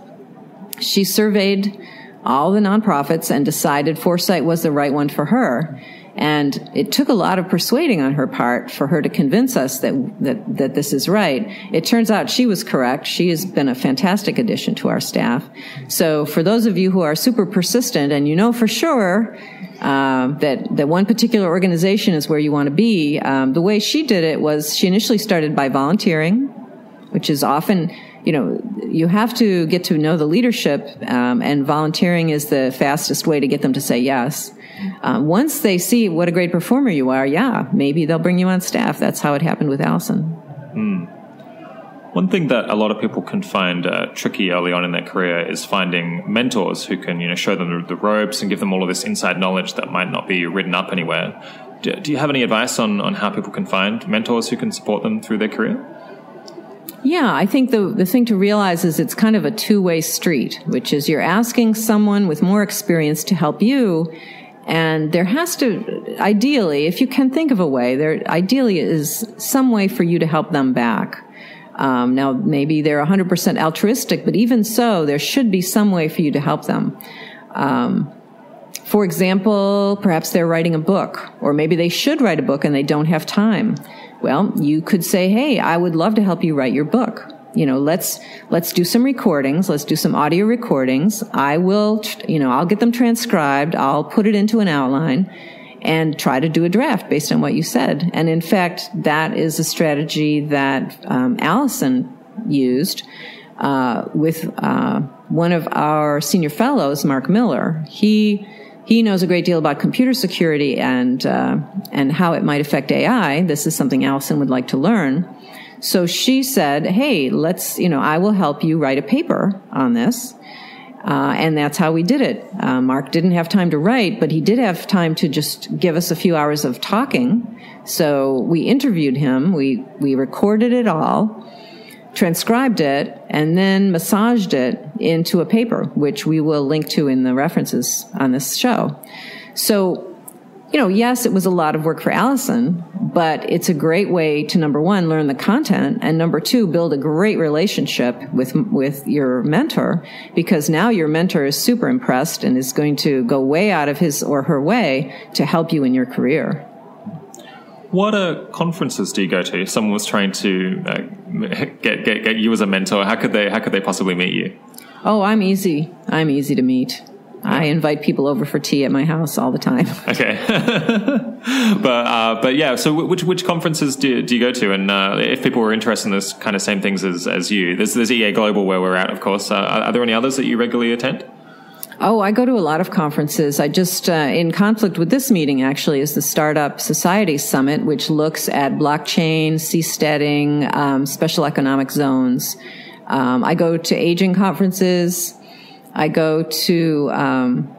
She surveyed all the nonprofits and decided Foresight was the right one for her. And it took a lot of persuading on her part for her to convince us that, that, that this is right. It turns out she was correct. She has been a fantastic addition to our staff. So for those of you who are super persistent and you know for sure uh, that that one particular organization is where you want to be, um, the way she did it was she initially started by volunteering, which is often you know, you have to get to know the leadership, um, and volunteering is the fastest way to get them to say yes. Um, once they see what a great performer you are, yeah, maybe they'll bring you on staff. That's how it happened with Allison. Mm. One thing that a lot of people can find uh, tricky early on in their career is finding mentors who can, you know, show them the ropes and give them all of this inside knowledge that might not be written up anywhere. Do, do you have any advice on, on how people can find mentors who can support them through their career? Yeah, I think the, the thing to realize is it's kind of a two way street, which is you're asking someone with more experience to help you. And there has to, ideally, if you can think of a way, there ideally is some way for you to help them back. Um, now, maybe they're 100% altruistic, but even so, there should be some way for you to help them. Um, for example, perhaps they're writing a book, or maybe they should write a book and they don't have time. Well, you could say, Hey, I would love to help you write your book. You know, let's, let's do some recordings. Let's do some audio recordings. I will, you know, I'll get them transcribed. I'll put it into an outline and try to do a draft based on what you said. And in fact, that is a strategy that um, Allison used uh, with uh, one of our senior fellows, Mark Miller. He he knows a great deal about computer security and uh, and how it might affect AI. This is something Allison would like to learn. So she said, "Hey, let's you know, I will help you write a paper on this." Uh, and that's how we did it. Uh, Mark didn't have time to write, but he did have time to just give us a few hours of talking. So we interviewed him. We we recorded it all transcribed it, and then massaged it into a paper, which we will link to in the references on this show. So, you know, yes, it was a lot of work for Allison, but it's a great way to number one, learn the content, and number two, build a great relationship with, with your mentor, because now your mentor is super impressed and is going to go way out of his or her way to help you in your career. What uh, conferences do you go to? If someone was trying to uh, get, get get you as a mentor, how could they how could they possibly meet you? Oh, I'm easy. I'm easy to meet. I invite people over for tea at my house all the time. Okay, but uh, but yeah. So which which conferences do, do you go to? And uh, if people are interested in this kind of same things as, as you, there's there's EA Global where we're at, of course. Uh, are, are there any others that you regularly attend? Oh, I go to a lot of conferences. I just, uh, in conflict with this meeting actually, is the Startup Society Summit, which looks at blockchain, seasteading, um, special economic zones. Um, I go to aging conferences. I go to, um,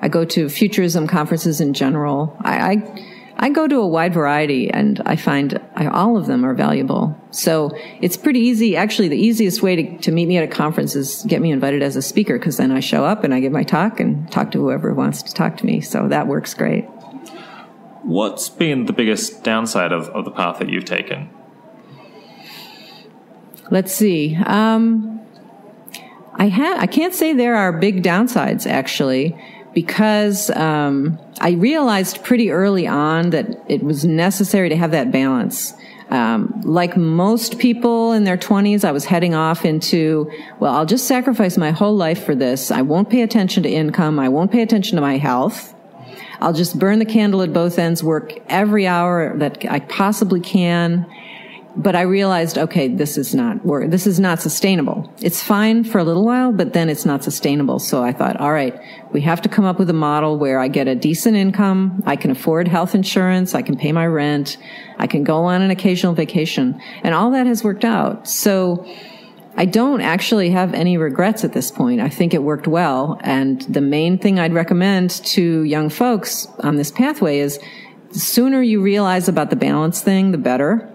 I go to futurism conferences in general. I, I I go to a wide variety and I find I, all of them are valuable. So it's pretty easy. Actually, the easiest way to, to meet me at a conference is get me invited as a speaker because then I show up and I give my talk and talk to whoever wants to talk to me. So that works great. What's been the biggest downside of, of the path that you've taken? Let's see. Um, I ha- I can't say there are big downsides actually because um, I realized pretty early on that it was necessary to have that balance. Um, like most people in their 20s, I was heading off into, well, I'll just sacrifice my whole life for this. I won't pay attention to income. I won't pay attention to my health. I'll just burn the candle at both ends, work every hour that I possibly can, but I realized, okay, this is not. This is not sustainable. It's fine for a little while, but then it's not sustainable. So I thought, all right, we have to come up with a model where I get a decent income. I can afford health insurance. I can pay my rent. I can go on an occasional vacation and all that has worked out. So I don't actually have any regrets at this point. I think it worked well. And the main thing I'd recommend to young folks on this pathway is the sooner you realize about the balance thing, the better.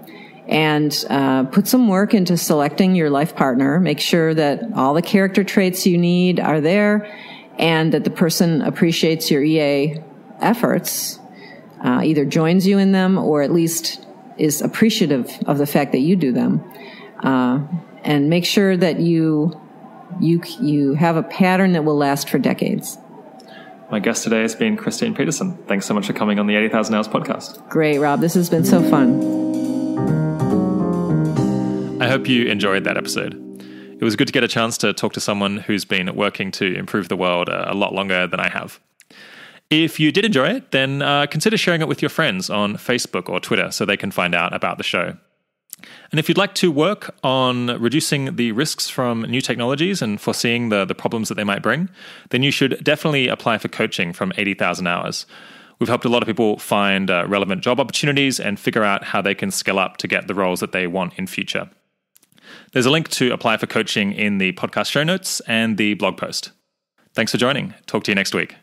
And uh, put some work into selecting your life partner. Make sure that all the character traits you need are there and that the person appreciates your EA efforts, uh, either joins you in them or at least is appreciative of the fact that you do them. Uh, and make sure that you you you have a pattern that will last for decades. My guest today has been Christine Peterson. Thanks so much for coming on the 80,000 Hours podcast. Great, Rob. This has been so fun. I hope you enjoyed that episode. It was good to get a chance to talk to someone who's been working to improve the world a lot longer than I have. If you did enjoy it, then uh, consider sharing it with your friends on Facebook or Twitter so they can find out about the show. And if you'd like to work on reducing the risks from new technologies and foreseeing the, the problems that they might bring, then you should definitely apply for coaching from 80,000 hours. We've helped a lot of people find uh, relevant job opportunities and figure out how they can scale up to get the roles that they want in future. There's a link to apply for coaching in the podcast show notes and the blog post. Thanks for joining. Talk to you next week.